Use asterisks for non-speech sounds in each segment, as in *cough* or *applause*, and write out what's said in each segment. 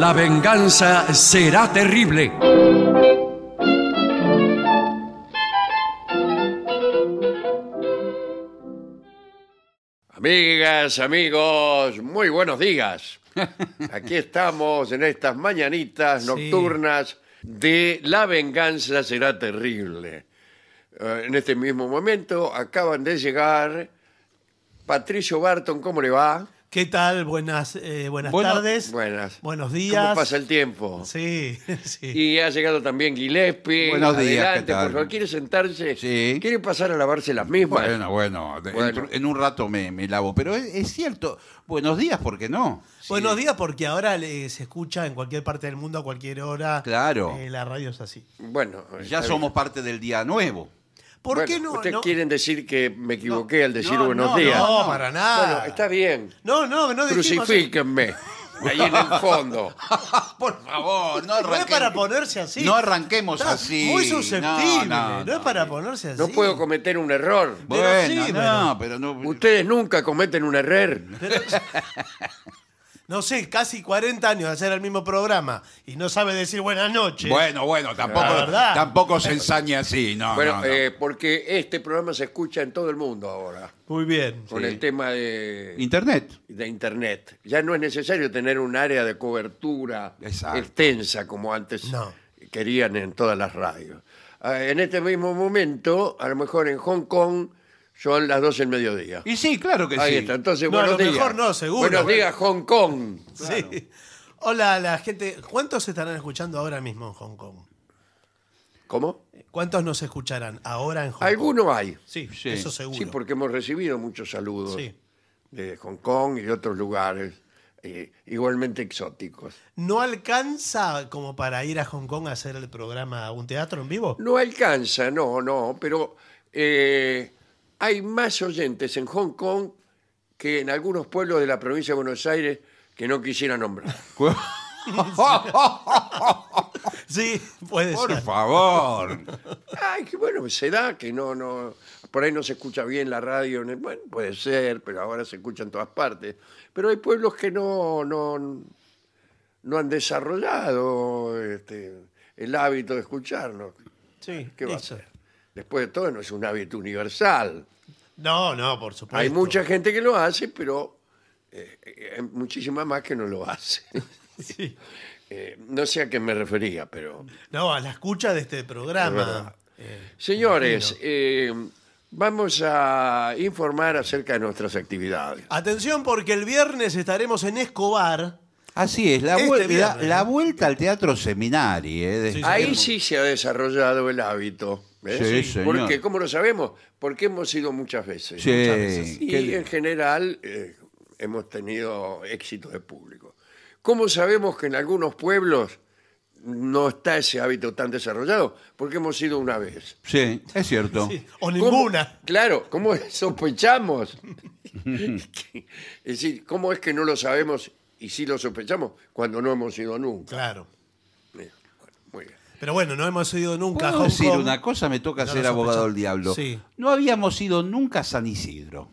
La venganza será terrible. Amigas, amigos, muy buenos días. *laughs* Aquí estamos en estas mañanitas nocturnas de La venganza será terrible. Eh, en este mismo momento acaban de llegar Patricio Barton, ¿cómo le va? ¿Qué tal? Buenas, eh, buenas Bueno, tardes. buenas. Buenos días. ¿Cómo pasa el tiempo? Sí, *laughs* sí. Y ha llegado también Gillespie. Buenos días, Adelante, ¿qué tal? por favor. ¿Quiere sentarse? Sí. ¿Quiere pasar a lavarse las mismas? Bueno, bueno, de- Bueno. En, en un rato me, me lavo. Pero es, es cierto, buenos días, ¿por qué no? Sí. Buenos días porque ahora le- se escucha en cualquier parte del mundo a cualquier hora. Claro. Eh, la radio es así. Bueno, Ya somos bien. parte del día nuevo. ¿Por Bueno, qué no? ¿Ustedes no, quieren decir que me equivoqué al decir no, buenos no, días? no, para nada. Bueno, está bien. No, no, no Crucifíquenme. Ahí en el fondo. *laughs* Por favor, no No es arranquemos. para ponerse así. No arranquemos Está así. Muy susceptible. No, No, no, es para ponerse así. No puedo cometer un error. Pero Bueno, sí, no, pero no. Ustedes nunca cometen un error. Pero- no sé, casi 40 años de hacer el mismo programa y no sabe decir buenas noches. Bueno, bueno, tampoco, La verdad. tampoco se ensaña así. No, Bueno, no, no. eh, porque este programa se escucha en todo el mundo ahora, Muy bien. con Sí. el tema de, Internet. de Internet. Ya no es necesario tener un área de cobertura Exacto. extensa como antes No. querían en todas las radios. Ah, en este mismo momento, a lo mejor en Hong Kong, son las 12 del mediodía. Y sí, claro que Ahí sí. está, entonces No, a buenos lo días. mejor no, seguro. Buenos días, Hong Kong. Sí. Hola, la gente. ¿Cuántos estarán escuchando ahora mismo en Hong Kong? ¿Cómo? ¿Cuántos nos escucharán ahora en Hong Kong? Algunos hay. Sí, Sí. eso seguro. Sí, porque hemos recibido muchos saludos Sí. de Hong Kong y de otros lugares eh, igualmente exóticos. ¿No alcanza como para ir a Hong Kong a hacer el programa a un teatro en vivo? No alcanza, no, no, pero eh, hay más oyentes en Hong Kong que en algunos pueblos de la provincia de Buenos Aires que no quisiera nombrar. *laughs* Sí, puede Por ser. favor. Ay, que bueno, se da que no, no, por ahí no se escucha bien la radio, bueno, puede ser, pero ahora se escucha en todas partes. Pero hay pueblos que no, no, no han desarrollado este, el hábito de escucharlo. Sí, ¿Qué va a eso. Después de todo, no es un hábito universal. No, no, por supuesto. Hay mucha gente que lo hace, pero eh, eh, hay muchísima más que no lo hace. *laughs* Sí. *laughs* Eh, no sé a qué me refería, pero... No, a la escucha de este Es programa. Eh, Señores, eh, vamos a informar acerca de nuestras actividades. atención porque el viernes estaremos en Escobar. Así es, la, Este vuel- la- viernes, la ¿no? vuelta al teatro seminari. ¿eh? De- Sí, Ahí sí se ha desarrollado el hábito. ¿Ves? Sí, señor. ¿Por qué? ¿Cómo lo sabemos? Porque hemos ido muchas veces. Sí, muchas veces. Y qué- en general eh, hemos tenido éxito de público. ¿Cómo sabemos que en algunos pueblos no está ese hábito tan desarrollado? Porque hemos ido una vez. sí, es cierto. Sí, o ¿Cómo- ninguna. Claro, ¿cómo *laughs* sospechamos? es decir, ¿cómo es que no lo sabemos y sí lo sospechamos cuando no hemos ido nunca? Claro. Bien, bueno, muy bien. Pero bueno, no hemos ido nunca a ¿Puedo Hong decir Kong. una cosa? Me toca No ser abogado del diablo. Sí. No habíamos ido nunca a San Isidro.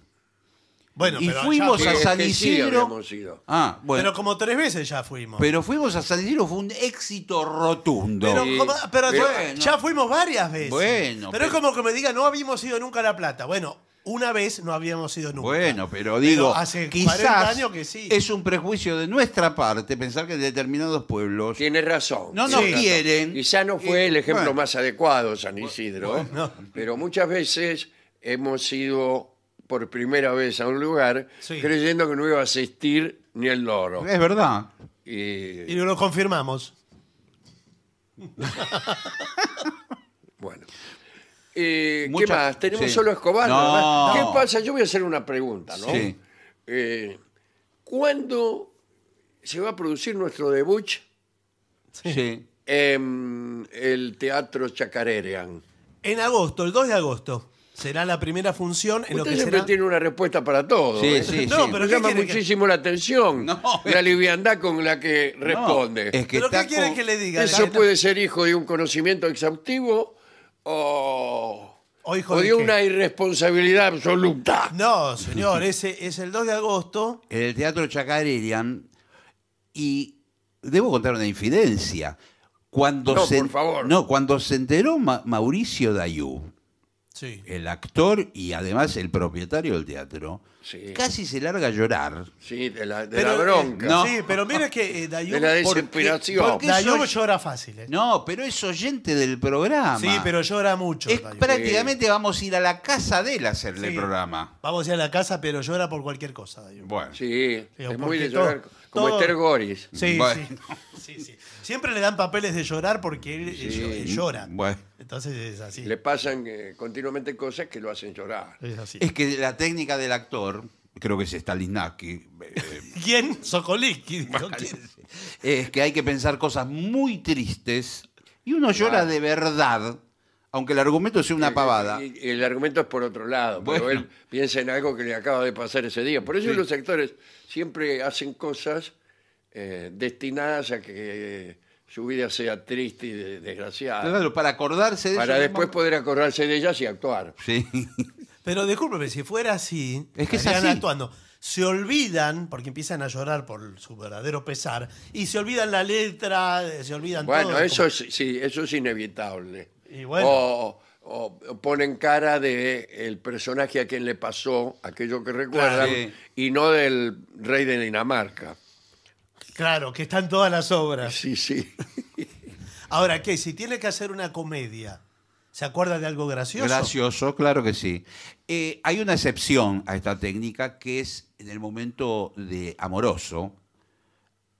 Bueno, y pero fuimos ya- a San sí Isidro. ido. Ah, bueno. Pero Pero, como tres veces ya fuimos. fuimos a San Isidro, fue un éxito rotundo. Pero, Sí. como- pero ya- Bueno. ya fuimos varias veces. Bueno, pero, es pero- como que me diga, no habíamos ido nunca a La Plata. Bueno, una vez no habíamos ido nunca. Bueno, pero digo, hace quizás 40 años que sí. es un prejuicio de nuestra parte pensar que determinados pueblos Tiene razón. no nos razón. quieren. Quizá no fue Eh, el ejemplo bueno. más adecuado, San Isidro, pero muchas veces hemos ido por primera vez a un lugar Sí. creyendo que no iba a asistir ni el loro. Es verdad. Y, Y lo confirmamos. *laughs* bueno. Eh, ¿Qué más? Tenemos sí. solo Escobar. ¿Qué pasa? Yo voy a hacer una pregunta, ¿no? Sí. Eh, ¿Cuándo se va a producir nuestro debut Sí. en el Teatro Chacarerean? En agosto, el 2 de agosto, será la primera función en lo Usted que siempre será... tiene una respuesta para todo. Sí, ¿eh? sí, No, sí. pero Me ¿qué llama quiere que- muchísimo la atención No, la liviandad con la que responde. No, es que ¿Pero qué está quiere con- que le diga? Eso La- puede ser hijo de un conocimiento exhaustivo o, ¿O hijo o de una irresponsabilidad absoluta. No, señor, ese es el 2 de agosto. en el Teatro Chacarerian y debo contar una infidencia. Cuando No, se, por favor. No, cuando se enteró Ma- Mauricio Dayú, Sí. el actor y además el propietario del teatro, Sí. casi se larga a llorar. Sí, de la, de Pero, la eh, bronca. no. Sí, pero mira que eh, Dayú, De la desesperación. porque llora fácil. ¿eh? No, pero es oyente del programa. Sí, pero llora mucho. Es prácticamente vamos a ir a la casa de él a hacerle Sí. el programa. Vamos a ir a la casa, pero llora por cualquier cosa. Dayú. Bueno. Sí, es muy de llorar, todo- como todo- Esther Goris. Sí, Bueno. *laughs* sí. sí, sí. Siempre le dan papeles de llorar porque él eh, Sí. eh, llora. Bueno. Entonces es así. Le pasan eh, continuamente cosas que lo hacen llorar. Es así. Es que la técnica del actor, creo que es Stanislavski, eh, *laughs* ¿Quién? Sokolitsky. dijo, ¿quién? es que hay que pensar cosas muy tristes y uno llora Claro. de verdad, aunque el argumento sea una pavada. Y, y el argumento es por otro lado, pero Bueno. él piensa en algo que le acaba de pasar ese día. Por eso los actores siempre hacen cosas eh, destinadas a que su vida sea triste y de- desgraciada. Claro, para acordarse de para eso. después poder acordarse de ellas y actuar. Sí. Pero discúlpeme, si fuera así, Es que es estarían así. actuando. Se olvidan, porque empiezan a llorar por su verdadero pesar, y se olvidan la letra, eh, se olvidan Bueno, todo. eso es, sí, eso es inevitable. Y bueno. O, o- o ponen cara de el personaje a quien le pasó aquello que recuerdan Claro. y no del rey de Dinamarca. Claro, que están todas las obras. Sí, sí. *laughs* Ahora, ¿qué? Si tiene que hacer una comedia, ¿se acuerda de algo gracioso? Gracioso, claro que sí. Eh, hay una excepción a esta técnica que es en el momento de amoroso.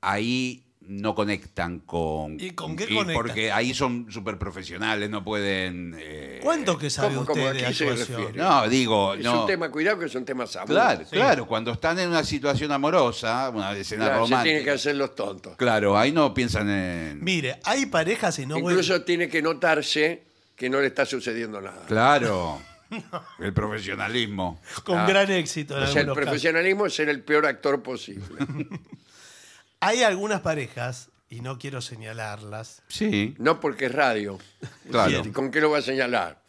Ahí no conectan con. ¿Y con qué conectan? Porque ahí son súper profesionales, no pueden. eh, ¿Cuánto que sabe ¿Cómo- usted cómo? ¿A de se actuación? refiere? No, digo, Es no. un tema, cuidado que es un tema. Claro, Sí. claro. Cuando están en una situación amorosa, una escena Claro, se romántica. tienen que hacer los tontos. Claro, ahí no piensan en. Mire, hay parejas y no voy- Incluso tiene que notarse que no le está sucediendo nada. Claro. *laughs* El profesionalismo. con Ah. gran éxito en O sea, el casos. profesionalismo es ser el peor actor posible. *laughs* Hay algunas parejas, y no quiero señalarlas, Sí, No porque es radio. claro. ¿Y ¿Con qué lo va a señalar?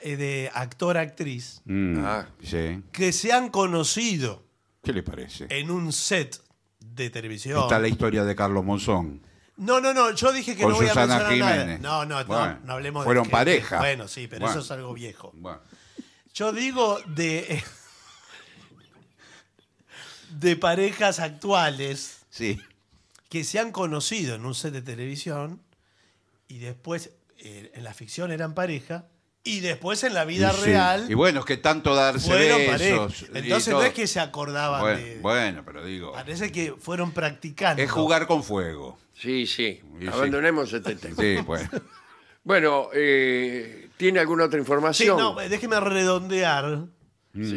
eh, de actor-actriz, Mm, Ah. sí. que se han conocido ¿Qué le parece? en un set de televisión. Está la historia de Carlos Monzón. No, no, no, yo dije que Con no voy Susana a mencionar Jiménez. nada. No, no, no, Bueno, no hablemos fueron de que- pareja. Bueno, sí, pero Bueno. eso es algo viejo. Bueno, Yo digo de *laughs* de parejas actuales sí. que se han conocido en un set de televisión y después eh, en la ficción eran pareja y después en la vida Y sí. real Y bueno, es que tanto darse besos. Entonces no es que se acordaban Bueno, de... bueno, pero digo. Parece que fueron practicando. Es jugar con fuego. Sí, sí. Y sí. Abandonemos este *laughs* tema. Sí, bueno. *laughs* Bueno, eh, ¿tiene alguna otra Sí, información? no, déjeme redondear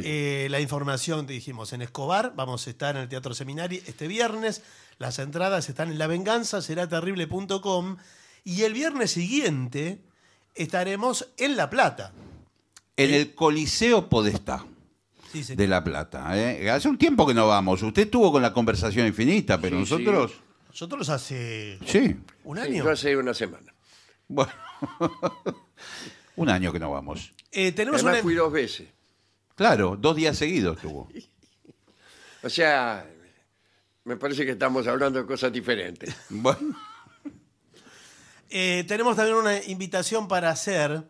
eh, la información. Te dijimos, en Escobar vamos a estar en el Teatro Seminari este viernes. Las entradas están en lavenganzaseraterrible.com y el viernes siguiente estaremos en La Plata. En el Coliseo Podestá Sí, de La Plata. ¿eh? Hace un tiempo que no vamos. Usted estuvo con la conversación infinita, pero Sí, sí. nosotros. Nosotros hace Sí. un Sí, año. yo hace una semana. Bueno. *laughs* un año que no vamos. Eh, tenemos Además una... fui dos veces. Claro, dos días seguidos estuvo. *laughs* O sea, me parece que estamos hablando de cosas diferentes. *laughs* Bueno. Eh, tenemos también una invitación para hacer,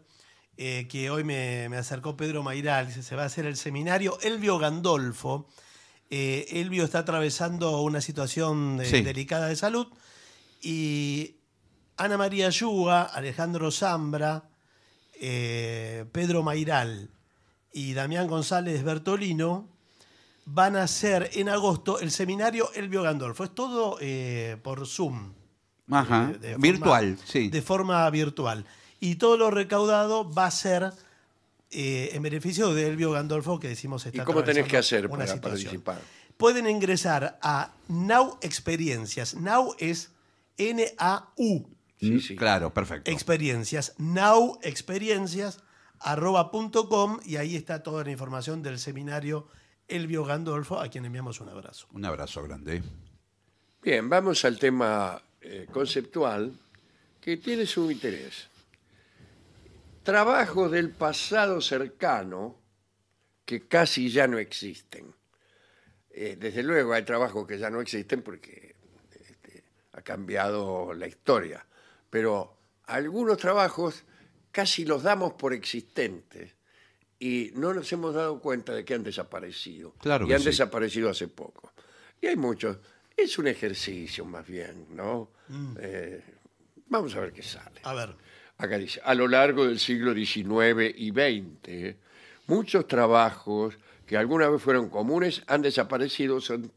eh, que hoy me, me acercó Pedro Mairal, dice, se va a hacer el seminario Elvio Gandolfo. Eh, Elvio está atravesando una situación de- Sí. delicada de salud y Ana María Yuga, Alejandro Zambra, eh, Pedro Mairal y Damián González Bertolino van a hacer en agosto el seminario Elvio Gandolfo. Es todo eh, por Zoom. Ajá. de- de forma- Virtual, sí. De forma virtual. Y todo lo recaudado va a ser eh, en beneficio de Elvio Gandolfo, que decimos está ¿Y cómo tenés que hacer para situación. participar? Pueden ingresar a Now Experiencias. Now es N-A-U. Sí, Mm, sí. Claro, perfecto. Experiencias. Now Experiencias arroba punto com y ahí está toda la información del seminario Elvio Gandolfo, a quien enviamos un abrazo. Un abrazo grande. Bien, vamos al tema eh, conceptual que tiene su interés. Trabajos del pasado cercano que casi ya no existen. Eh, desde luego hay trabajos que ya no existen porque este, ha cambiado la historia. Pero algunos trabajos casi los damos por existentes y no nos hemos dado cuenta de que han desaparecido. Claro y han sí. desaparecido hace poco. Y hay muchos. Es un ejercicio más bien, ¿no? Mm. Eh, vamos a ver qué sale. A ver. Acá dice, a lo largo del siglo XIX y XX, muchos trabajos que alguna vez fueron comunes han desaparecido, se han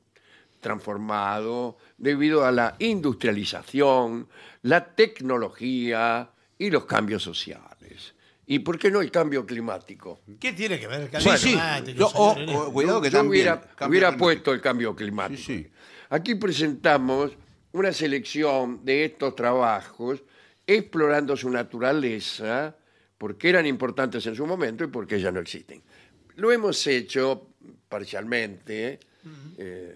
transformado debido a la industrialización, la tecnología y los cambios sociales. ¿Y por qué no el cambio climático? ¿Qué tiene que ver el cambio sí. climático, Yo- oh, oh, cuidado que Yo también. hubiera, hubiera puesto el cambio climático. Sí, sí. Aquí presentamos una selección de estos trabajos explorando su naturaleza, porque eran importantes en su momento y porque ya no existen. Lo hemos hecho parcialmente. eh,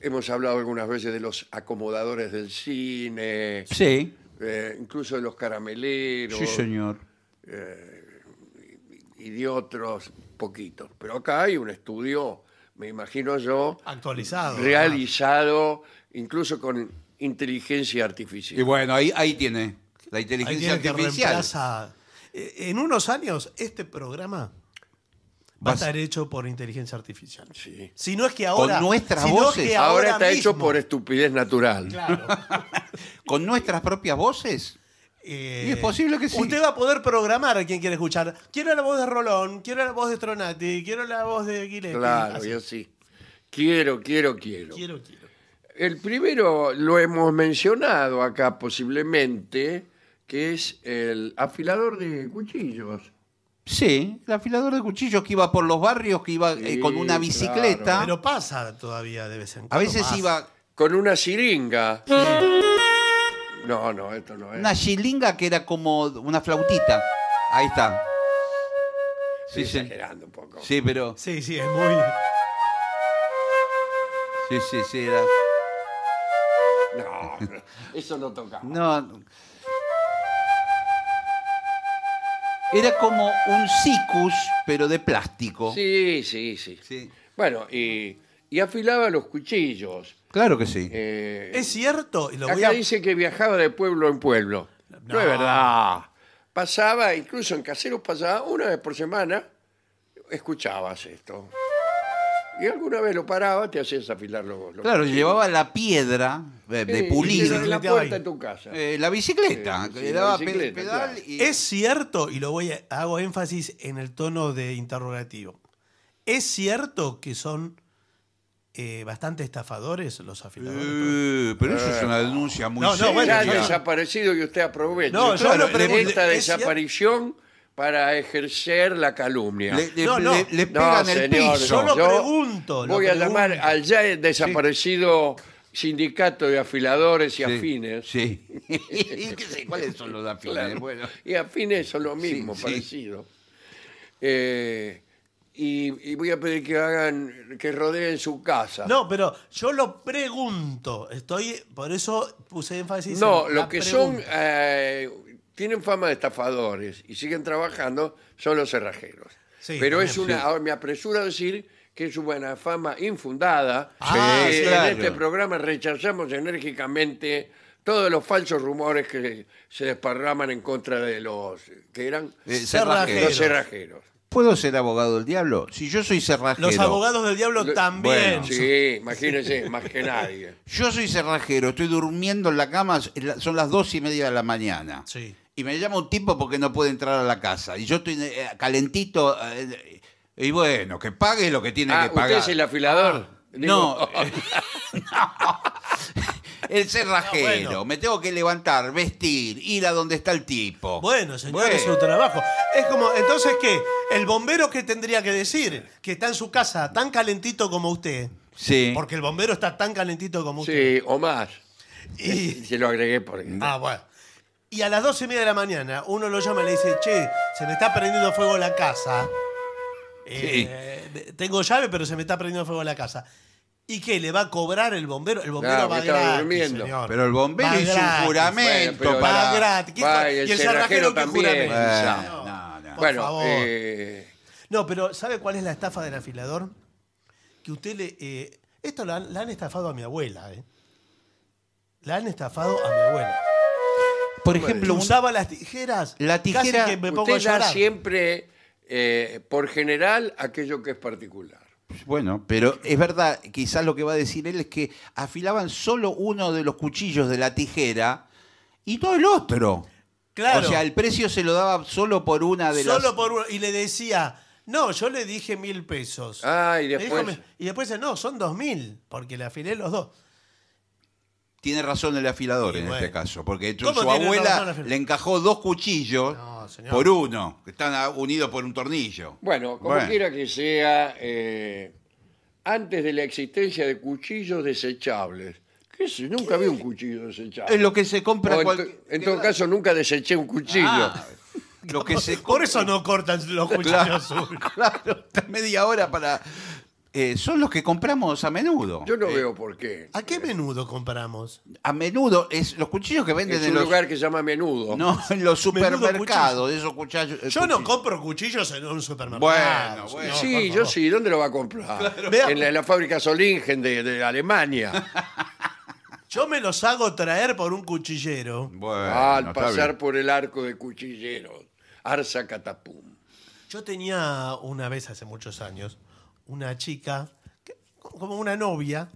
hemos hablado algunas veces de los acomodadores del cine, Sí, eh, incluso de los carameleros sí, señor. y de otros poquitos. Pero acá hay un estudio, me imagino yo, Actualizado. realizado incluso con inteligencia artificial. Y bueno, ahí, ahí tiene la Ahí inteligencia tiene que artificial. reemplaza- Eh, En unos años, este programa va a estar hecho por inteligencia artificial. Sí. Si no es que ahora. nuestras si no es voces. que Ahora está hecho por estupidez natural. Claro. *laughs* Con nuestras propias voces. Eh, Y es posible que sí. Usted va a poder programar a quien quiere escuchar. Quiero la voz de Rolón, quiero la voz de Stronati, quiero la voz de Guiletti. Claro, Así. y así. Quiero, quiero, quiero. Quiero, quiero. El primero lo hemos mencionado acá posiblemente, que es el afilador de cuchillos. Sí, el afilador de cuchillos que iba por los barrios, que iba eh, Sí, con una bicicleta. claro. Pero pasa todavía de vez en cuando. a veces pasa. iba Con una siringa. No, no, esto no es. una chilinga que era como una flautita. Ahí está. Estoy Sí, sí. exagerando un poco. Sí, pero. Sí, sí, es muy. Sí, sí, sí. Era... No, eso no tocaba. No. Era como un sicus, pero de plástico. Sí, sí, sí. Sí. Bueno, y, y afilaba los cuchillos. Claro que sí. Eh, Es cierto, y lo voy acá a. dice que viajaba de pueblo en pueblo. No, No. es verdad. Pasaba, incluso en caseros pasaba una vez por semana, escuchabas esto. Y alguna vez lo paraba, te hacías afilar los, los Claro, cuchillos. llevaba la piedra de, de Sí, pulir. la puerta de tu casa. eh, la bicicleta, Sí, que sí, le la daba pe- bicicleta, pedal claro. y... Es cierto, y lo voy a, hago énfasis en el tono de interrogativo. Es cierto que son eh, bastante estafadores los afiladores. Eh, pero eso es una denuncia muy No, no, seria. bueno, Ya ha yo- desaparecido y usted aprovecha No, yo lo pregunto, esta ¿es cierto? desaparición para ejercer la calumnia. Le, le- No, no. le- le No, pegan el señor, piso. Yo lo pregunto, lo Voy a pregunto. llamar al ya desaparecido sindicato de afiladores y Sí, afines. Sí. ¿Y *laughs* *laughs* qué sé, ¿Cuáles son los afines? Claro. Bueno. Y afines son lo mismo, sí. parecido. Eh, y, y voy a pedir que hagan, que rodeen su casa. No, pero yo lo pregunto. Estoy, por eso puse énfasis No, en la que son, pregunta. eh, tienen fama de estafadores y siguen trabajando son los cerrajeros. Sí, Pero es una, ahora me apresuro a decir que es una fama infundada. Ah, que claro. En este programa rechazamos enérgicamente todos los falsos rumores que se desparraman en contra de los que eran Eh, Cerrajeros. los cerrajeros. ¿Puedo ser abogado del diablo? Si yo soy cerrajero. Los abogados del diablo Lo- también. bueno, Sí, imagínense, *laughs* más que nadie. Yo soy cerrajero, estoy durmiendo en la cama, son las dos y media de la mañana. Sí. Y me llama un tipo porque no puede entrar a la casa. Y yo estoy eh, calentito. eh, y bueno, que pague lo que tiene Ah, que ¿usted pagar. es el afilador? No. *laughs* El cerrajero. No, bueno. Me tengo que levantar, vestir, ir a donde está el tipo. Bueno, señor, Bueno. es su trabajo. Es como, entonces, ¿qué? El bombero, ¿qué tendría que decir? Que está en su casa tan calentito como usted. Sí. Porque el bombero está tan calentito como usted. Sí, o más. Y, Se lo agregué por ah, bueno. Y a las doce y media de la mañana, uno lo llama y le dice, che, se me está prendiendo fuego la casa. Eh, Tengo llave, pero se me está prendiendo fuego la casa. ¿Y qué? ¿Le va a cobrar el bombero? El bombero No, va que estaba gratis, durmiendo. señor. Pero el bombero Va hizo un gratis. juramento Bueno, pero- para. Va gratis. ¿Qué Va, fue? y el y el cerrajero que también. Bueno, No, no, no. por Bueno, favor. eh, No, pero ¿sabe cuál es la estafa del afilador? Que usted le... eh, esto la, han- la han estafado a mi abuela, ¿eh? La han estafado a mi abuela. Por ejemplo, un- usaba las tijeras. La tijera- Casi que me pongo a Usted da llorar. siempre, eh, por general, aquello que es particular. Bueno, pero es verdad, quizás lo que va a decir él es que afilaban solo uno de los cuchillos de la tijera y no el otro. Claro. O sea, el precio se lo daba solo por una de Solo las. por uno. Y le decía, no, yo le dije mil pesos. Ah, y dijo, después... me- y después dice, no, son dos mil, porque le afilé los dos. Tiene razón el afilador en bueno. este caso, porque su ¿Cómo tiene razón el abuela le encajó dos cuchillos No, por uno, que están unidos por un tornillo. Bueno, como Bueno. quiera que sea, eh, antes de la existencia de cuchillos desechables. ¿Qué sé? Nunca vi un cuchillo desechable. Es lo que se compra en, cual- to- en todo caso, nunca deseché un cuchillo. Ah, lo que se Por compra- eso no cortan los cuchillos. Claro, *laughs* está media hora para. Eh, son los que compramos a menudo. Yo no Eh, veo por qué. ¿A qué menudo compramos? A menudo es los cuchillos que venden Es en un los lugar que se llama Menudo. no, *laughs* en los supermercados, esos cuchillos. Yo no compro cuchillos en un supermercado. Bueno, bueno. sí, por yo favor. sí. ¿Dónde lo va a comprar? Vea- En la, en la fábrica Solingen de, de Alemania. *laughs* Yo me los hago traer por un cuchillero. Bueno, al está pasar bien. por el arco de cuchilleros. Arza Catapum. Yo tenía una vez hace muchos años una chica, que- como una novia.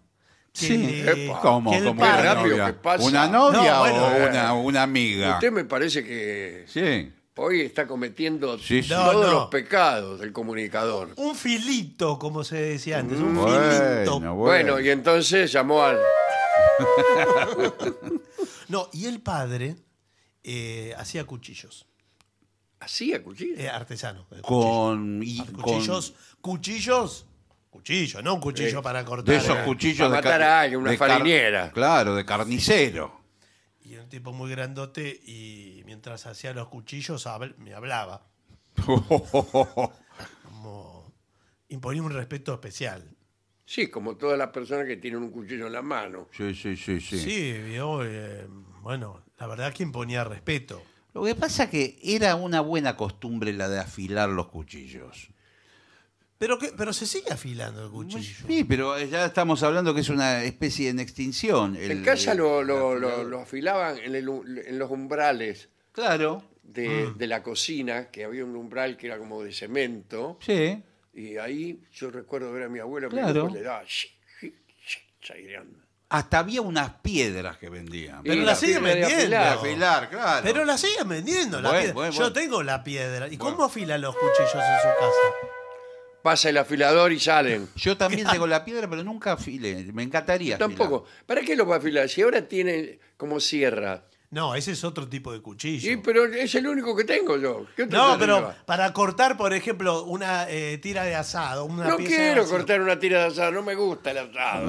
que Sí. le- Epa. ¿Cómo? que el ¿Cómo Qué una padre- rápido novia? que pasa. ¿Una novia No, bueno, o eh. una, una amiga? Usted me parece que Sí. hoy está cometiendo Sí, sí. todos No, no. los pecados del comunicador. Un filito, como se decía antes, un. Bueno, filito. bueno. Bueno, y entonces llamó al... *laughs* No, y el padre eh, hacía cuchillos, ¿Hacía cuchillo? eh, artesano. eh, con, y cuchillos. con- Cuchillos, cuchillos, cuchillo, no un cuchillo Eh, para cortar. de esos eh. cuchillos Para de matar a alguien, una de car- farinera. Claro, de carnicero. Y era un tipo muy grandote y mientras hacía los cuchillos habl- me hablaba. *laughs* Como imponía un respeto especial. Sí, como todas las personas que tienen un cuchillo en la mano. sí, sí, sí, sí. Sí, vio, eh, bueno, la verdad que imponía respeto. Lo que pasa que era una buena costumbre la de afilar los cuchillos. Pero, que, pero se sigue afilando el cuchillo. Sí, pero ya estamos hablando que es una especie en extinción. el- en casa el- lo, lo- lo- afilaban en, el- en los umbrales Claro, de, de la cocina, que había un umbral que era como de cemento. sí. Y ahí yo recuerdo ver a mi abuelo que Claro. le daba... chaireando. Hasta había unas piedras que vendían. Pero la la siguen vendiendo. afilar. claro. Pero la siguen vendiendo. la Bueno, piedra. bueno, Yo bueno. tengo la piedra. ¿Y Bueno. cómo afilan los cuchillos en su casa? Pasa el afilador y salen. *laughs* Yo también tengo la piedra, pero nunca afilé. Me encantaría. afilar. Tampoco. ¿Para qué lo va a afilar? Si ahora tiene como sierra. No, ese es otro tipo de cuchillo. Sí, pero es el único que tengo yo. ¿Qué otro no, pero para cortar, por ejemplo, una eh, tira de asado, una No pieza de quiero asado. cortar una tira de asado, no me gusta el asado.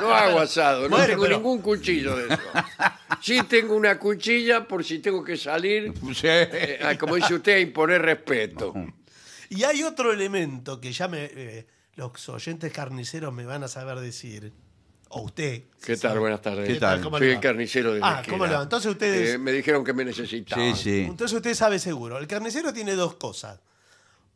No hago asado, no Bueno, tengo pero- ningún cuchillo de eso. Sí tengo una cuchilla por si tengo que salir, Sí. eh, ah, como dice usted, a imponer respeto. Y hay otro elemento que ya me, eh, los oyentes carniceros me van a saber decir. O usted. ¿Qué tal? Buenas tardes. ¿Qué tal? ¿Cómo Soy le el va? carnicero de la Ah, esquina. ¿cómo le va? Entonces ustedes- Eh, me dijeron que me necesitaban. Sí, sí. Entonces usted sabe seguro. El carnicero tiene dos cosas.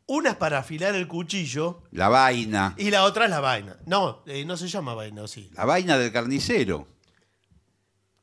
Una es para afilar el cuchillo La vaina. y la otra es la vaina. No, eh, no se llama vaina, ¿o sí. La vaina del carnicero.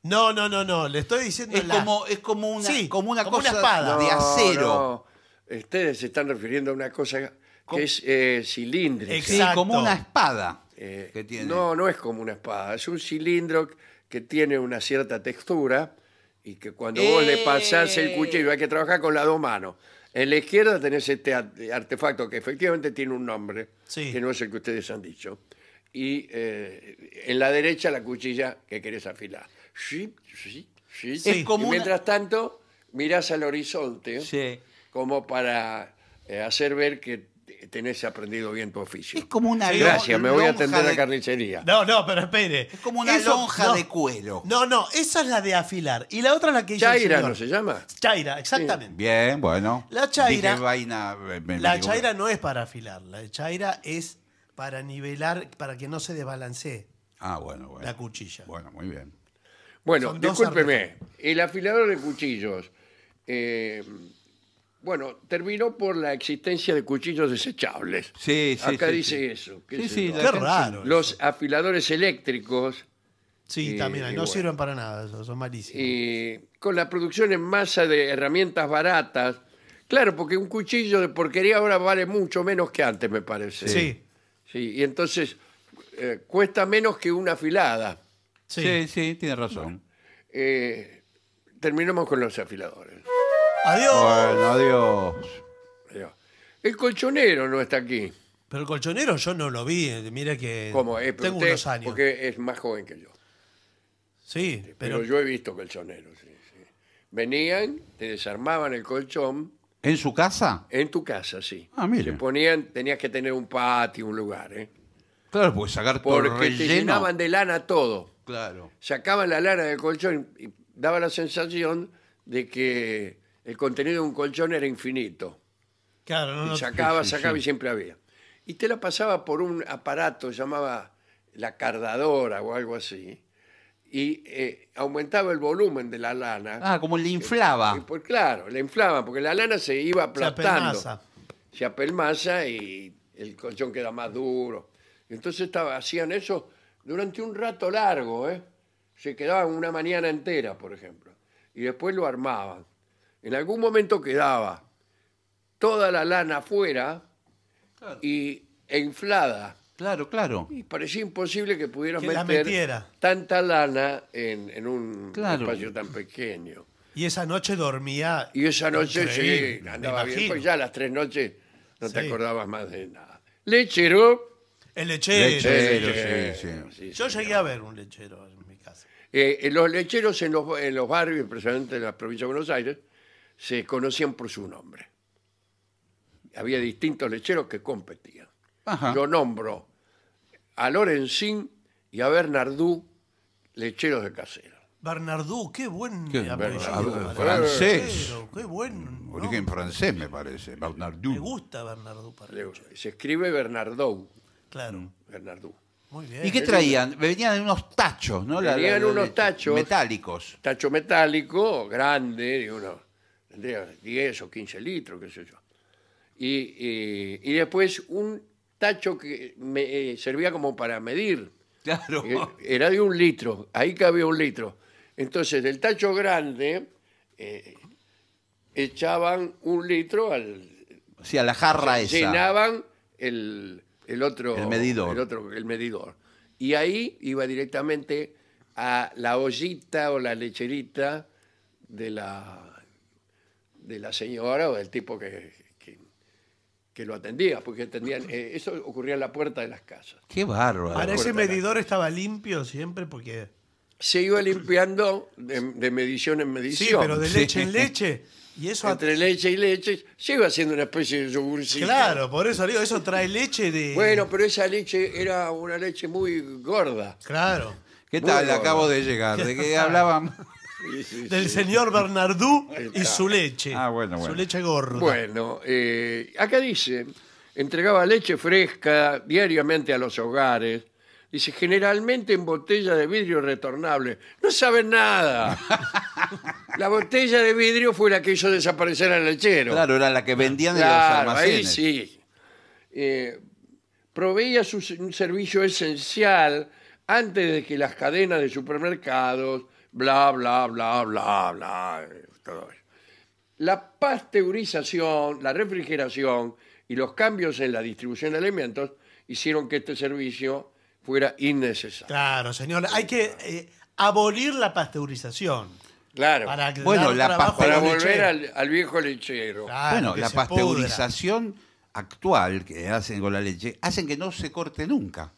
No, no, no, no. Le estoy diciendo Es la- como, es como una, Sí, como una como una cosa espada. de acero. no. Ustedes se están refiriendo a una cosa que es eh, cilíndrica. Ex- Sí, Exacto. como una espada. Eh, tiene. No, no es como una espada, es un cilindro que tiene una cierta textura y que cuando vos le pasás el Eh. cuchillo hay que trabajar con las dos manos. En la izquierda tenés este ar- artefacto que efectivamente tiene un nombre, Sí. que no es el que ustedes han dicho. Y eh, en la derecha la cuchilla que querés afilar. Sí, sí, sí. Es como y una- mientras tanto, mirás al horizonte Sí. como para eh, hacer ver que tenés aprendido bien tu oficio. Es como una Gracias, me voy a atender a la *laughs* carnicería. No, no, pero espere. Es como una lonja de cuero. No, no, esa es la de afilar. Y la otra es la que el Chaira, señor. ¿no se llama? Chaira, exactamente. Bien, bueno. La chaira- Dije vaina. eh, me- me La chaira no es para afilar. La chaira es para nivelar, para que no se desbalancee Ah, bueno, bueno. la cuchilla. Bueno, muy bien. Bueno, Son discúlpeme, el afilador de cuchillos, eh, bueno, terminó por la existencia de cuchillos desechables. Sí, sí, Acá sí, dice sí. eso. qué Sí, sé sí, yo. la Qué gente- raro. Los afiladores eléctricos Sí, Y- también. y no bueno. sirven para nada, son malísimos. Y con la producción en masa de herramientas baratas. Claro, porque un cuchillo de porquería ahora vale mucho menos que antes, me parece. sí, Sí, y entonces eh, cuesta menos que una afilada. sí. Sí, sí, tiene razón. Eh, terminamos con los afiladores. Adiós. Bueno, adiós. Adiós. El colchonero no está aquí. Pero el colchonero yo no lo vi. eh, Mira que. Pero tengo usted- unos años. Porque es más joven que yo. Sí, Pero, pero, yo he visto colchoneros. sí, sí. Venían, te desarmaban el colchón ¿En su casa? en tu casa, sí. Ah, mire. Se ponían, tenías que tener un patio, un lugar, ¿eh? Claro, pues sacar todo el Porque te relleno. llenaban de lana todo. Claro. Sacaban la lana del colchón y daba la sensación de que el contenido de un colchón era infinito. claro, no, Y sacaba, sí, sacaba sí. y siempre había. Y te la pasaba por un aparato llamaba la cardadora o algo así. Y eh, aumentaba el volumen de la lana. Ah, como le Y inflaba. pues claro, la inflaban porque la lana se iba se aplastando. apelmaza. Se apelmaza y el colchón queda más duro. Entonces estaba, hacían eso durante un rato largo, ¿eh? Se quedaban una mañana entera, por ejemplo. Y después lo armaban. En algún momento quedaba toda la lana afuera y, e inflada. Claro, claro. Y parecía imposible que pudieras Que la meter metiera. tanta lana en, en un Claro. espacio tan pequeño. Y esa noche dormía. Y esa noche Increíble, sí, me andaba bien, imagino. pues ya a las tres noches no te Sí. acordabas más de nada. Lechero. El lechero. Lechero. sí, sí, Yo sí. llegué a ver un lechero en mi casa. Eh, eh, los lecheros en los, en los barrios, especialmente en la provincia de Buenos Aires, se conocían por su nombre. Había distintos lecheros que competían. Ajá. Yo nombro a Lorenzín y a Bernardú lecheros de casero. Bernardú, qué buen Qué apellido, Bernardú, francés. Lechero, Qué buen. ¿no? Origen francés, me parece. Me Bernardú. gusta Bernardú para. Se escribe Bernardou. Claro. Bernardú. Muy bien. ¿Y qué traían? Venían en unos tachos, ¿no? Venían la- la unos tachos. Metálicos. tacho metálico grande, de unos tendría 10 o 15 litros, qué sé yo. Y, y- y después un tacho que me, eh, servía como para medir. Claro. Eh, Era de un litro, ahí cabía un litro. Entonces, del tacho grande eh, echaban un litro al... O sea, la jarra esa. Llenaban el, el otro... El medidor. El, otro, el medidor. Y ahí iba directamente a la ollita o la lecherita de la, de la señora o del tipo que, que, que lo atendía, porque atendían, eh, eso ocurría en la puerta de las casas. Qué bárbaro. Ahora, ese medidor estaba limpio siempre porque. Se iba limpiando de, de medición en medición. Sí, pero de Sí. leche en leche. Y eso. at- Entre leche y leche se iba haciendo una especie de yogurcito. Claro, por eso digo, eso trae leche de. Bueno, pero esa leche era una leche muy gorda. Claro. ¿Qué tal? Acabo de llegar. ¿De *laughs* qué hablaban? *laughs* Sí, sí, *laughs* Del señor Bernardú y su leche. Ah, bueno, bueno. Su leche gorda. Bueno, eh, acá dice, entregaba leche fresca diariamente a los hogares. Dice, generalmente en botella de vidrio retornable. No saben nada. *laughs* La botella de vidrio fue la que hizo desaparecer al lechero. Claro, era la que vendían en los Claro, ahí almacenes. sí. Eh, proveía su- un servicio esencial antes de que las cadenas de supermercados, bla, bla, bla, bla, bla, todo eso. La pasteurización, la refrigeración y los cambios en la distribución de alimentos hicieron que este servicio fuera innecesario. Claro, señor. Hay que eh, abolir la pasteurización. Claro, Para Bueno, la trabajo para volver al, al viejo lechero. Claro, bueno, la pudra. pasteurización actual que hacen con la leche hacen que no se corte nunca.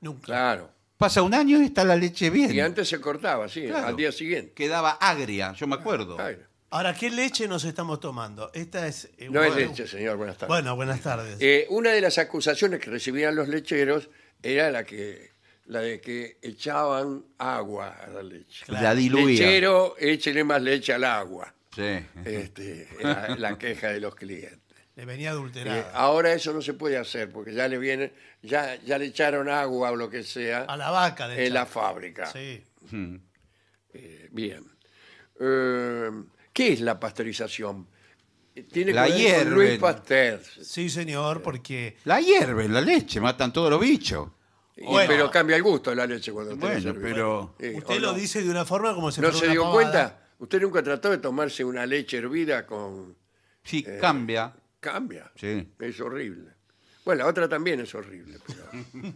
Nunca. Claro. Pasa un año y está la leche bien. Y antes se cortaba, sí, Claro. al día siguiente. Quedaba agria, yo me acuerdo. Claro. Ahora, ¿qué leche nos estamos tomando? Esta es. eh, No es bueno, leche, señor. Buenas tardes. Bueno, buenas tardes. Eh, una de las acusaciones que recibían los lecheros era la que la de que echaban agua a la leche. La diluía. Lechero, échele más leche al agua. Sí. Este, era la queja de los clientes. Le venía Eh, adulterada. ahora eso no se puede hacer porque ya le viene, ya, ya le echaron agua o lo que sea a la vaca, de en la fábrica. Sí. Eh, bien. Eh, ¿Qué es la pasteurización? Eh, Tiene La que ver con. Luis Pasteur. Sí, señor, porque La hierven, la leche, matan todos los bichos. Y- Bueno. pero cambia el gusto de la leche cuando Bueno, pero- Sí, Usted ¿o lo no? dice de una forma como si ¿No se dio pavada. cuenta? ¿Usted nunca trató de tomarse una leche hervida con... Sí, Eh, cambia. Cambia. Sí. Es horrible. Bueno, la otra también es horrible. pero-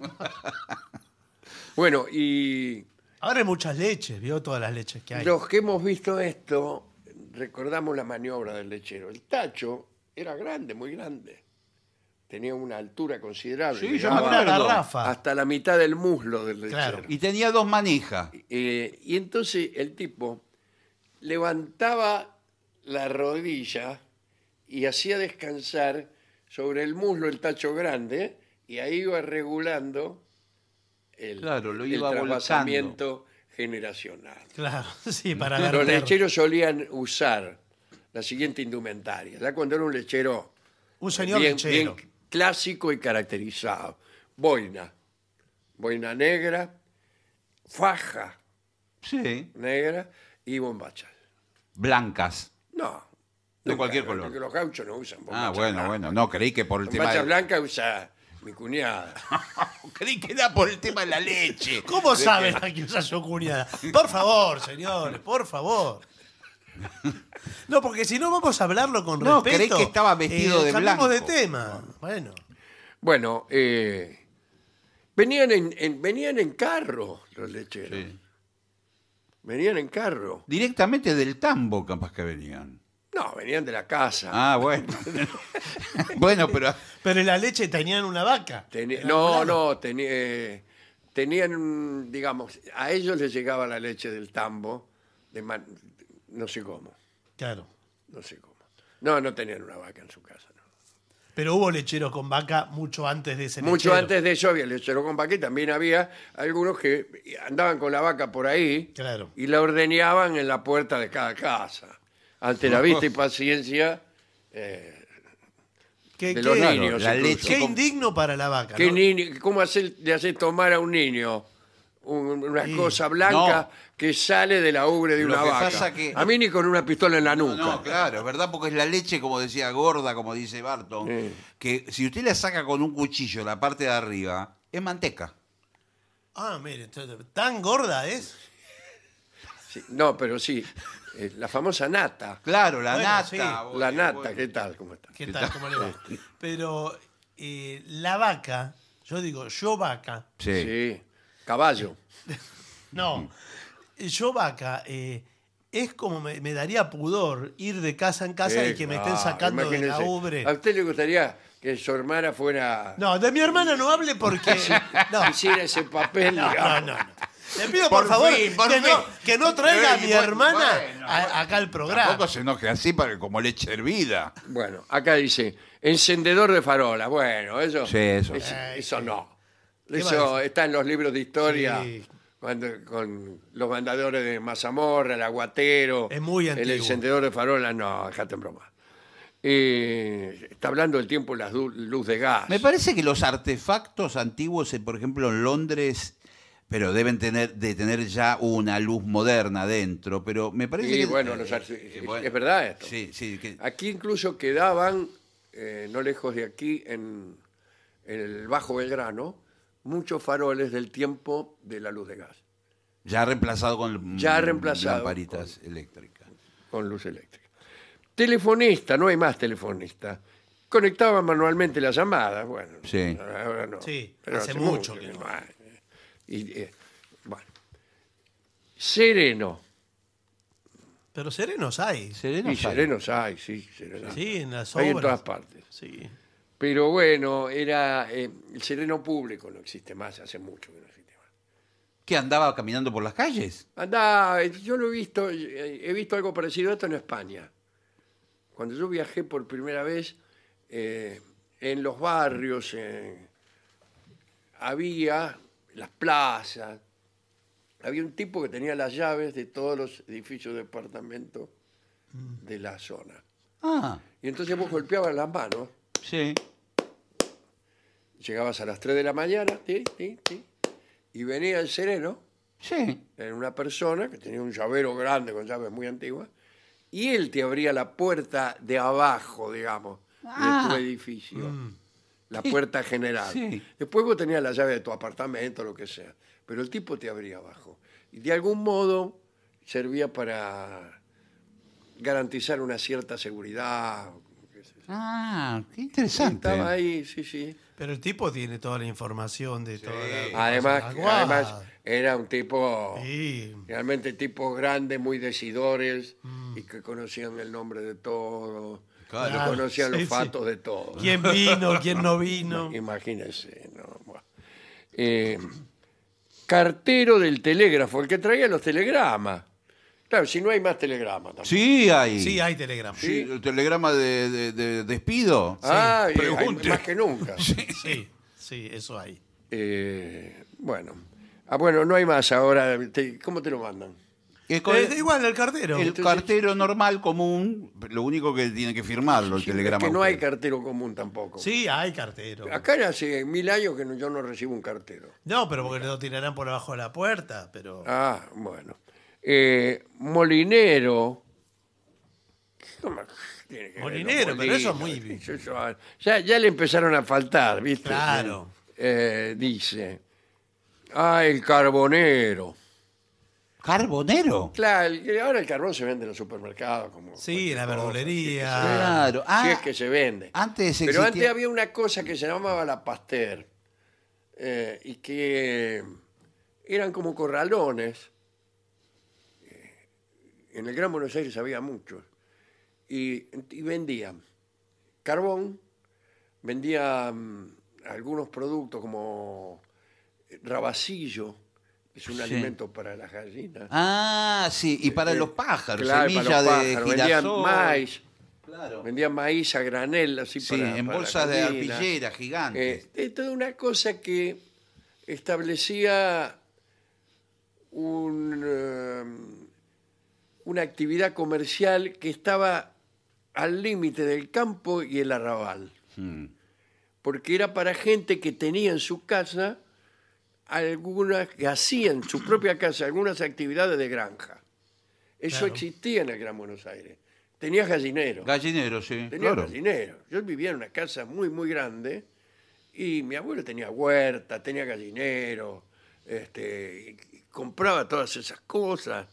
*laughs* bueno, y Ahora hay muchas leches, vio todas las leches que hay. los que hemos visto esto, recordamos la maniobra del lechero. El tacho era grande, muy grande. Tenía una altura considerable. Sí, yo llegaba me una acuerdo. garrafa. hasta la mitad del muslo del lechero. Claro. Y tenía dos manijas. Eh, y entonces el tipo levantaba la rodilla y hacía descansar sobre el muslo el tacho grande y ahí iba regulando el, Claro, lo el trasvasamiento generacional. Claro, *laughs* sí, para Los verter. lecheros solían usar la siguiente indumentaria, ya cuando era un lechero Un señor bien, lechero. bien clásico y caracterizado. Boina, boina negra, faja Sí. negra y bombachas. Blancas. No. De cualquier no, color. porque Los gauchos no usan bombachas Ah, bueno, bueno. No, creí que por el tema Bombacha de... blanca usa mi cuñada. *laughs* Creí que era por el tema de la leche. ¿Cómo saben a que usa su cuñada? Por favor, señores, por favor. No, porque si no vamos a hablarlo con No, respeto. creí que estaba vestido de cambiemos blanco. de tema. Bueno, Bueno, eh, venían, en, en- venían en carro los lecheros. Sí. Venían en carro. Directamente del tambo capaz que venían. No, venían de la casa. Ah, bueno. *laughs* bueno, pero... pero la leche tenían una vaca. Teni- Era no, no, teni- eh, tenían, digamos, a ellos les llegaba la leche del tambo, de man- no sé cómo, Claro. no sé cómo. No, no tenían una vaca en su casa. no. Pero hubo lecheros con vaca mucho antes de ese Mucho lechero. antes de eso había lechero con vaca y también había algunos que andaban con la vaca por ahí Claro. y la ordeñaban en la puerta de cada casa. Ante la vista y paciencia eh, ¿Qué, de qué- los niños. la incluso. qué indigno para la vaca. ¿Qué ¿no? niño- ¿Cómo hacer- le haces tomar a un niño un- una Sí. cosa blanca No. que sale de la ubre de Lo una que vaca? pasa que- A mí ni con una pistola en la nuca. no, claro, es verdad, porque es la leche, como decía Gorda, como dice Barton, Sí. que si usted le saca con un cuchillo la parte de arriba, es manteca. Ah, mire, entonces, tan gorda es. Sí, no, pero sí, eh, la famosa nata. Claro, la Bueno, nata. sí. bueno, La nata, bueno. ¿qué tal? ¿Cómo está? ¿Qué tal? ¿Cómo le va? Pero eh, la vaca, yo digo, yo vaca, Sí. Sí, caballo. *laughs* no, yo vaca, eh, es como me, me daría pudor ir de casa en casa y que me estén ah, sacando de la ubre. ¿A usted le gustaría que su hermana fuera... No, de mi hermana no hable porque. *laughs* No, hiciera ese papel? no, no, digamos? no. no. Le pido por, Por favor fin, por que, fin. no, que no traiga a Eh, mi bueno, hermana bueno, a- bueno. acá al programa. Tampoco se enoje así para, como leche hervida. Bueno, acá dice, encendedor de farolas. Bueno, eso, Sí, eso. es- Eh, eso sí. no. ¿Qué Eso está en los libros de historia, Sí. cuando, con los mandadores de Mazamorra, el aguatero, Es muy el antiguo. encendedor de farolas. No, dejate en broma. Eh, está hablando del tiempo la luz de gas. Me parece que los artefactos antiguos, eh, por ejemplo, en Londres, pero deben tener de tener ya una luz moderna dentro, pero me parece Sí, que... bueno, los eh, eh, bueno. es verdad esto. Sí, sí. que- Aquí incluso quedaban, eh, no lejos de aquí, en, en el Bajo Belgrano, muchos faroles del tiempo de la luz de gas, ya reemplazado con Ya reemplazado lamparitas eléctricas. con luz eléctrica. Telefonista, no hay más telefonista. Conectaban manualmente las llamadas, bueno. Sí. ahora no. Sí, hace mucho que no. Y, eh, bueno. Sereno. Pero serenos hay. Sereno y sale. serenos hay, sí, serenos. Sí, en las Hay en obras. todas partes. Sí. Pero bueno, era eh, el sereno público no existe más, hace mucho que no existe más. ¿Que andaba caminando por las calles? Anda, eh, yo lo he visto, he visto algo parecido a esto en España. Cuando yo viajé por primera vez eh, en los barrios, eh, había las plazas, había un tipo que tenía las llaves de todos los edificios de departamento de la zona. Ah, Y entonces vos golpeabas las manos sí. Llegabas a las 3 de la mañana, ti, ti, ti, y venía el sereno, Sí. era una persona que tenía un llavero grande con llaves muy antiguas, y él te abría la puerta de abajo, digamos, de tu Ah. edificio. La puerta general. Sí. Después vos tenías la llave de tu apartamento, lo que sea. Pero el tipo te abría abajo. Y de algún modo servía para garantizar una cierta seguridad. Ah, qué interesante. Estaba ahí, sí, sí. Pero el tipo tiene toda la información de toda la- Además, además era un tipo, Sí. realmente tipos grandes, muy decidores, Mm. y que conocían el nombre de todo, Claro. que conocían Sí, los sí. fatos de todo. ¿Quién vino? ¿Quién no vino? *laughs* Imagínense. ¿no? Eh, cartero del telégrafo, el que traía los telegramas. Claro, si no hay más telegramas. tampoco. Sí, hay. Sí, hay telegrama. Sí, el telegrama de, de- de despido. Ah, y hay pregunte. más que nunca. *laughs* Sí, sí, eso hay. Eh, bueno. Ah, bueno, no hay más ahora. Te- ¿Cómo te lo mandan? Es con- igual el cartero. el entonces- cartero normal, común, lo único que tiene que firmarlo, el Sí, telegrama. es que no hay usted. cartero común tampoco. Sí, hay cartero. Acá hace mil años que no- yo no recibo un cartero. No, pero porque lo tirarán por abajo de la puerta, pero... Ah, bueno. Eh, molinero. ¿Cómo tiene que ver Molinero, pero eso es molinos? muy- Eso- eso- ya, ya le empezaron a faltar, ¿viste? Claro. Eh, dice. Ah, el carbonero. ¿Carbonero? Claro, el- ahora el carbón se vende en los supermercados. Como Sí, cualquier la cosa, verdulería. si es. Claro. Si Ah, es que se vende. antes Pero existía- antes había una cosa que se llamaba la Pasteur eh, y que eran como corralones. Eh, En el Gran Buenos Aires había muchos. Y, y vendían carbón, vendían algunos productos como rabacillo, que es un Sí. alimento para las gallinas. Ah, sí, y para los pájaros, Claro, para semilla los de pájaros. Vendían girasol. maíz, Claro. vendían maíz a granel, así Sí, para- en para bolsas de arpillera gigantes. Eh, es toda una cosa que establecía un, eh, una actividad comercial que estaba al límite del campo y el arrabal, Mm. porque era para gente que tenía en su casa algunas, que hacía en su propia casa algunas actividades de granja. Eso Claro. existía en el Gran Buenos Aires. Tenías gallinero. Gallinero, sí. Tenía claro. gallinero. Yo vivía en una casa muy, muy grande y mi abuelo tenía huerta, tenía gallinero, este, y- y compraba todas esas cosas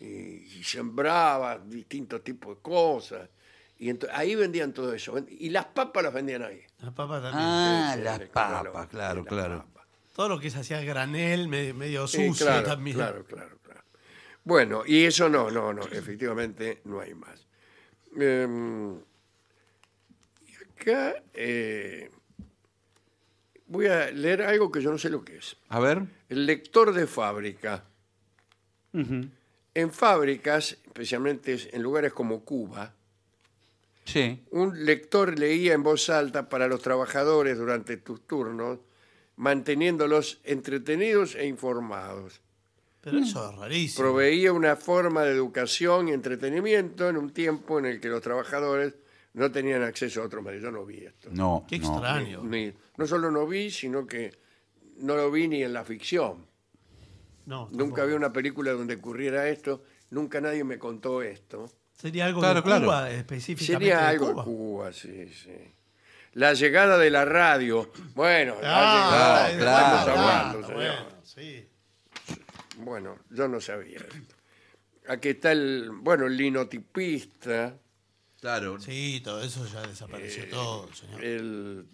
y, y sembraba distintos tipos de cosas. Y ento- ahí vendían todo eso. Y las papas las vendían ahí. La papa también. Ah, Sí, sí, las sí, papas, claro, las claro. papas. Todo lo que se hacía granel, me- medio Sí, sucio claro, también. Claro, claro, claro. Bueno, y eso no, no, no, efectivamente no hay más. Em, y acá eh, voy a leer algo que yo no sé lo que es. A ver. El lector de fábrica. En fábricas, especialmente en lugares como Cuba, Sí. un lector leía en voz alta para los trabajadores durante tus turnos, manteniéndolos entretenidos e informados. Pero eso es rarísimo. proveía una forma de educación y entretenimiento en un tiempo en el que los trabajadores no tenían acceso a otros medios. Yo no vi esto. No. Qué no. extraño. Ni- no solo no vi, sino que no lo vi ni en la ficción. No, Nunca tampoco. vi una película donde ocurriera esto. Nunca nadie me contó esto. Sería algo Claro, de claro. Cuba, específicamente Sería de algo Cuba. de Cuba, sí, sí. La llegada de la radio. Bueno, la Ah, llegada. claro, Estamos hablando, claro, señor. bueno, sí. Bueno, yo no sabía esto. Aquí está el, bueno, el linotipista. Claro. Sí, todo eso ya desapareció todo, señor. el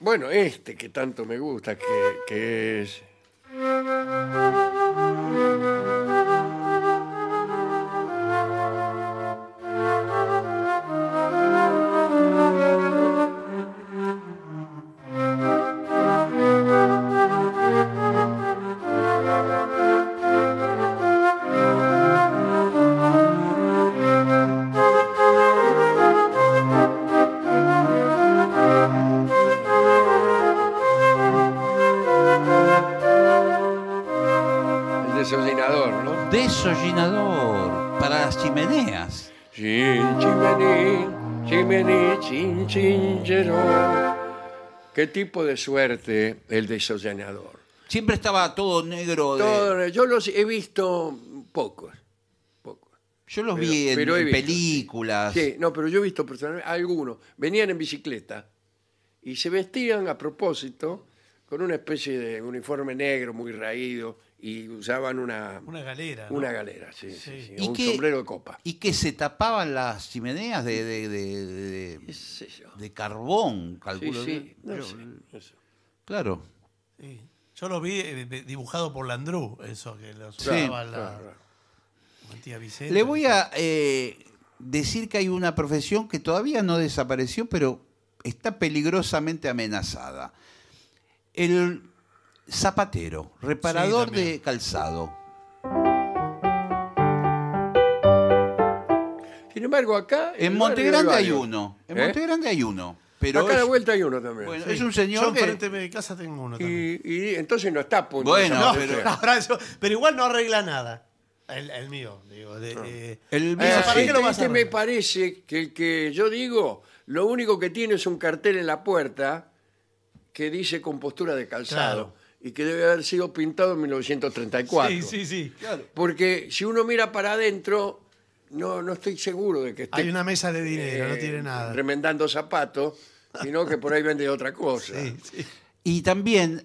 bueno este que tanto me gusta que, que es ¿no? Desollinador para las chimeneas. Chin, chimení, chimení, chin, chinchero. qué tipo de suerte el desollinador Siempre estaba todo negro. de- Todo- yo los he visto pocos pocos Yo los Pero- vi en, pero películas. Sí, no, pero yo he visto personalmente algunos. Venían en bicicleta. y se vestían a propósito con una especie de uniforme negro muy raído y usaban una, Una galera. ¿no? una galera, sí, sí, Sí. sí, ¿Y un sombrero de copa. Y que se tapaban las chimeneas de, de- de- de- ¿Qué sé yo? de carbón, calculo. sí, no Pero- sé, no sé. Claro. Sí. Yo lo vi eh, dibujado por Landru, eso que lo Sí. usaba la, Claro, claro. la tía Vicenta. Le voy a eh, decir que hay una profesión que todavía no desapareció, pero está peligrosamente amenazada. El zapatero, reparador de calzado. Sin embargo, acá. En el Monte barrio Grande hay uno. En ¿Eh? Monte Grande hay uno. Pero acá a la vuelta hay uno también. bueno, Sí. es un Yo señor que... enfrente de mi casa tengo uno también. y, y entonces no está punto Bueno, No, pero- yo- pero igual no arregla nada. El, el mío, digo. de- eh, El Eh, ¿para mismo- qué este- lo vas a este me parece que el que yo digo, lo único que tiene es un cartel en la puerta que dice compostura de calzado Claro. Y que debe haber sido pintado en 1934. sí, sí, sí. Porque si uno mira para adentro, no, no estoy seguro de que esté Hay una mesa de dinero, no eh, tiene nada. remendando zapatos, sino que por ahí vende otra cosa. Sí, sí. Y también,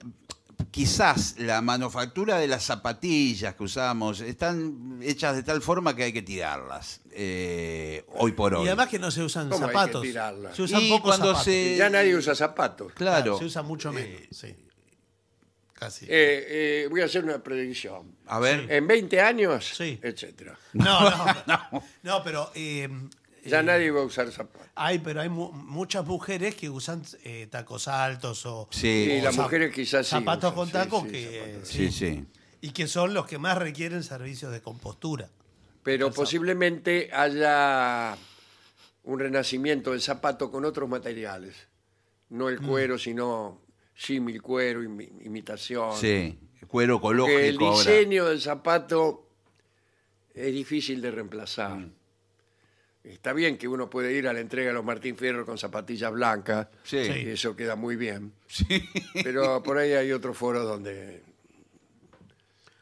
quizás la manufactura de las zapatillas que usamos están hechas de tal forma que hay que tirarlas eh, hoy por hoy. Y además que no se usan ¿Cómo hay que zapatos. tirarla? Se usan Y pocos cuando zapatos. se- Ya nadie usa zapatos. Claro. Se usa mucho menos, sí. Casi. Eh, eh, voy a hacer una predicción. A ver. En 20 años, Sí. etcétera. *laughs* No, no. no, pero eh, Ya eh, nadie va a usar zapatos. hay, pero hay mu- muchas mujeres que usan eh, tacos altos o, Sí, Y o las zap- mujeres quizás sí zapatos usan, con sí, tacos sí, que zapatos. sí, sí. y que son los que más requieren servicios de compostura. Pero posiblemente haya un renacimiento del zapato con otros materiales. No Mm. el cuero, sino símil cuero, imi- imitación. Sí, cuero Porque el ecológico ahora. diseño del zapato es difícil de reemplazar. Mm. Está bien que uno puede ir a la entrega de los Martín Fierro con zapatillas blancas, Sí. y eso queda muy bien. Sí. Pero por ahí hay otro foro donde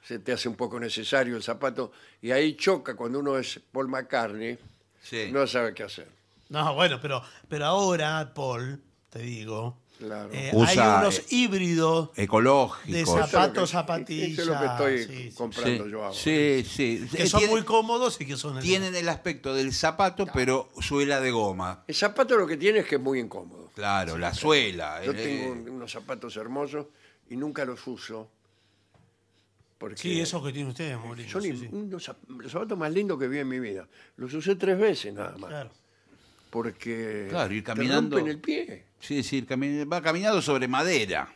se te hace un poco necesario el zapato y ahí choca cuando uno es Paul McCartney, Sí. no sabe qué hacer. No, bueno, pero, pero ahora, Paul, te digo, Claro. eh, Usa, hay unos eh, híbridos Ecológico. de zapatos, zapatillas. Eso es lo que estoy sí, comprando Sí, yo ahora. sí, sí. que Eh, son tiene- muy cómodos y que son... Tienen el aspecto del zapato, pero suela de goma. El zapato lo que tiene es que es muy incómodo. Claro, la suela. Yo eh, tengo un- unos zapatos hermosos y nunca los uso. Porque Sí, eso que tiene usted, Mauricio. son sí, im- sí. unos zap- los zapatos más lindos que vi en mi vida. Los usé tres veces nada más. Claro. Porque Claro, ir te caminando- rompen el pie. Sí, sí, cami- va caminando sobre madera.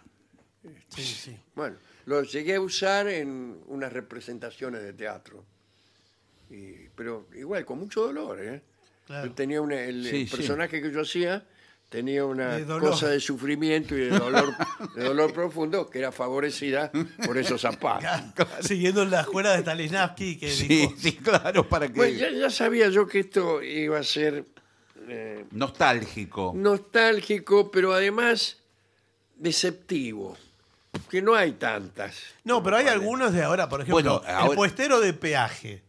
Sí, sí. Bueno, los llegué a usar en unas representaciones de teatro. Y- pero igual, con mucho dolor, ¿eh? Claro. Yo tenía una- el, Sí, el sí. personaje que yo hacía tenía una De dolor. cosa de sufrimiento y de dolor, de dolor profundo que era favorecida por esos zapatos. *laughs* Siguiendo la escuela de Stanislavski que Sí, dijo, sí, claro, para que... Bueno, ya, ya sabía yo que esto iba a ser eh, Nostálgico. nostálgico, pero además deceptivo. Que no hay tantas. No, pero hay algunos de ahora, por ejemplo, Bueno, ahora- el puestero de peaje.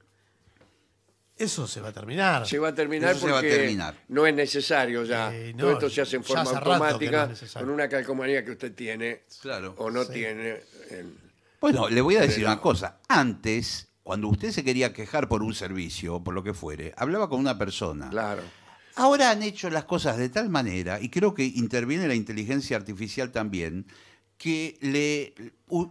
Eso se va a terminar. Se va a terminar Eso se va a porque terminar. no es necesario ya. Eh, no, Todo esto se hace en ya forma hace rato que no automática necesario. con una calcomanía que usted tiene Claro. o no Sí. tiene. en- Bueno, le voy a decir Pero- una cosa. Antes, cuando usted se quería quejar por un servicio o por lo que fuere, hablaba con una persona. Claro. Ahora han hecho las cosas de tal manera, y creo que interviene la inteligencia artificial también, que le,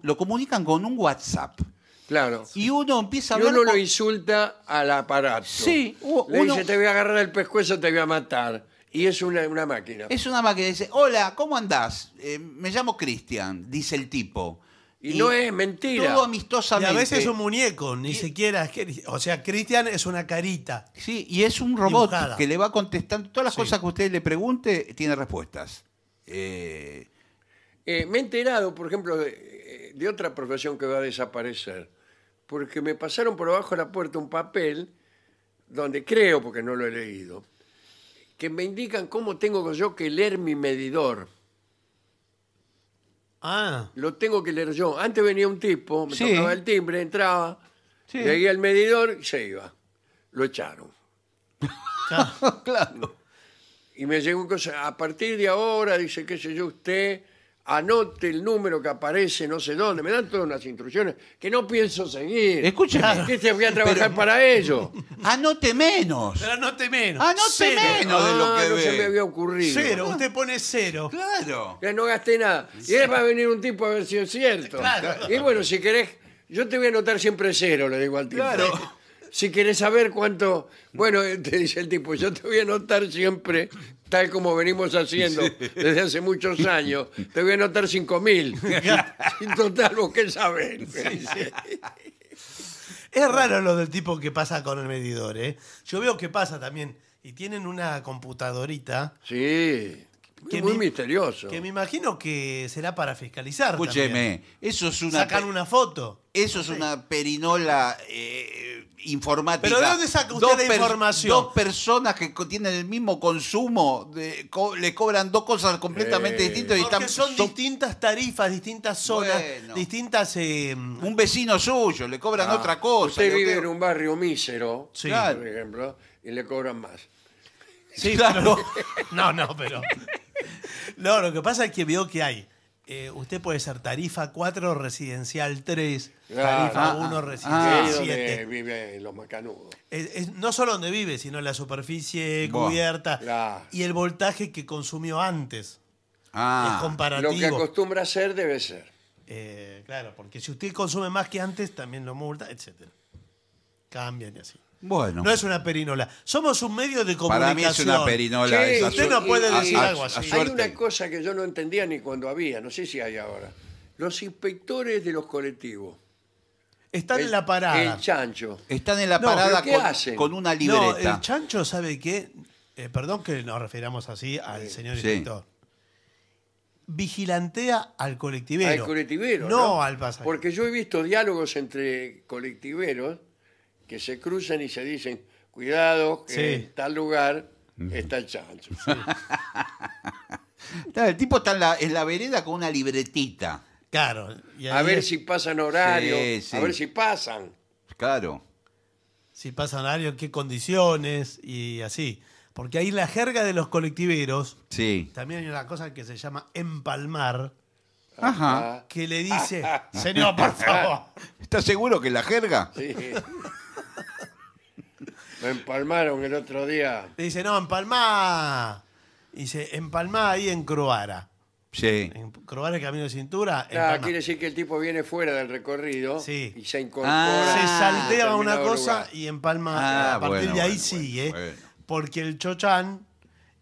lo comunican con un WhatsApp. Claro. Y uno empieza a Y uno lo insulta al aparato. Sí, u- Le uno- dice, te voy a agarrar el pescuezo, te voy a matar. Y es una, una máquina. Es una máquina dice, hola, ¿cómo andás? Eh, me llamo Cristian, dice el tipo. Y no es mentira. Todo Y amistosamente. a veces es un muñeco, ni siquiera es que- O sea, Cristian es una carita. Sí, y es un robot Dibujada. que le va contestando todas las Sí. cosas que usted le pregunte, tiene respuestas. Eh, Eh, me he enterado, por ejemplo, de, de otra profesión que va a desaparecer. Porque me pasaron por abajo de la puerta un papel donde creo, porque no lo he leído, que me indican cómo tengo yo que leer mi medidor. Ah, Lo tengo que leer yo. Antes venía un tipo, me Sí. tocaba el timbre, entraba, Sí. leía el medidor y se iba. Lo echaron. claro. *laughs* claro. y me llegó cosa, a partir de ahora, dice, qué sé yo, usted anote el número que aparece no sé dónde, me dan todas unas instrucciones que no pienso seguir. Escúcheme. ¿Qué te voy a trabajar para ello? *laughs* Anote menos. Pero anote menos. Anote Cero. menos. de lo Ah, que no se ve. me había ocurrido. Cero, usted pone cero. Claro. Que no gasté nada. Y ahora va a venir un tipo a ver si es cierto. Claro. Y bueno, si querés, yo te voy a anotar siempre cero, le digo al tipo. Claro. Si querés saber cuánto, bueno, te dice el tipo, yo te voy a anotar siempre, tal como venimos haciendo desde hace muchos años, te voy a anotar cinco mil. *laughs* En total, vos qué sabés. Es raro lo del tipo que pasa con el medidor, ¿eh? Yo veo que pasa también. Y tienen una computadorita Sí, Que muy mi- misterioso. que me imagino que será para fiscalizar. también. Escúcheme, eso es una Sacan una foto. eso es una perinola eh, informática. ¿Pero de dónde saca usted Dos la información? Dos personas que tienen el mismo consumo de- co- le cobran dos cosas completamente Eh. distintas y Porque están son son- distintas tarifas, distintas zonas, Bueno. distintas... eh, un vecino suyo le cobran Ah, otra cosa. Usted vive en un barrio mísero, Sí. Claro. por ejemplo, y le cobran más. Sí, Claro. *laughs* no, no, pero. No, lo que pasa es que veo que hay. eh, usted puede ser tarifa 4, residencial 3, Claro. tarifa Ah, 1, ah, residencial es donde 7. vive los macanudos. Es- es no solo donde vive, sino la superficie Buah. cubierta y el voltaje que consumió antes. es Ah, Lo que comparativo. acostumbra hacer debe ser. Eh, claro, porque si usted consume más que antes, también lo multa, etc. Cambian y así. Bueno. No es una perinola. Somos un medio de comunicación. Para mí es una perinola. Sí, esa usted no puede decir a- algo así. Hay suerte. una cosa que yo no entendía ni cuando había, no sé si hay ahora. Los inspectores de los colectivos. Están El- en la parada. El chancho. Están en la No, parada ¿pero qué con, hacen? con una No, libreta. el chancho sabe que, eh, perdón que nos refiramos así al señor Sí. inspector, vigilantea al colectivero. Al colectivero. No, No, al pasajero. Porque yo he visto diálogos entre colectiveros que se cruzan y se dicen, cuidado, que Sí. en tal lugar está el chancho. Claro, el tipo está en la, en la vereda con una libretita. Claro. y A ahí ver es- si pasan Sí, sí. a ver si pasan. Claro. si pasa horario, en qué condiciones y así. Porque ahí la jerga de los colectiveros, Sí. también hay una cosa que se llama empalmar, Ajá. Que le dice, señor, por *laughs* favor. ¿Estás seguro que la jerga? sí. Me empalmaron el otro día. Le dice, no, empalmá. Dice, empalmá ahí en Croara. Sí. En Croara el camino de cintura, Ah, empalmá. quiere decir que el tipo viene fuera del recorrido Sí. y se incorpora. Ah, se a saltea una determinado cosa lugar. y empalma. Ah, a partir bueno, de ahí bueno, sigue. bueno, bueno. Porque el Chochán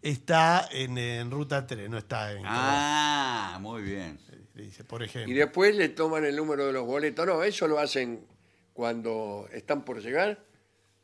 está en, en ruta 3, no está en. Ah, muy bien. Croara, Dice, por Y ejemplo. después le toman el número de los boletos. No, eso lo hacen cuando están por llegar.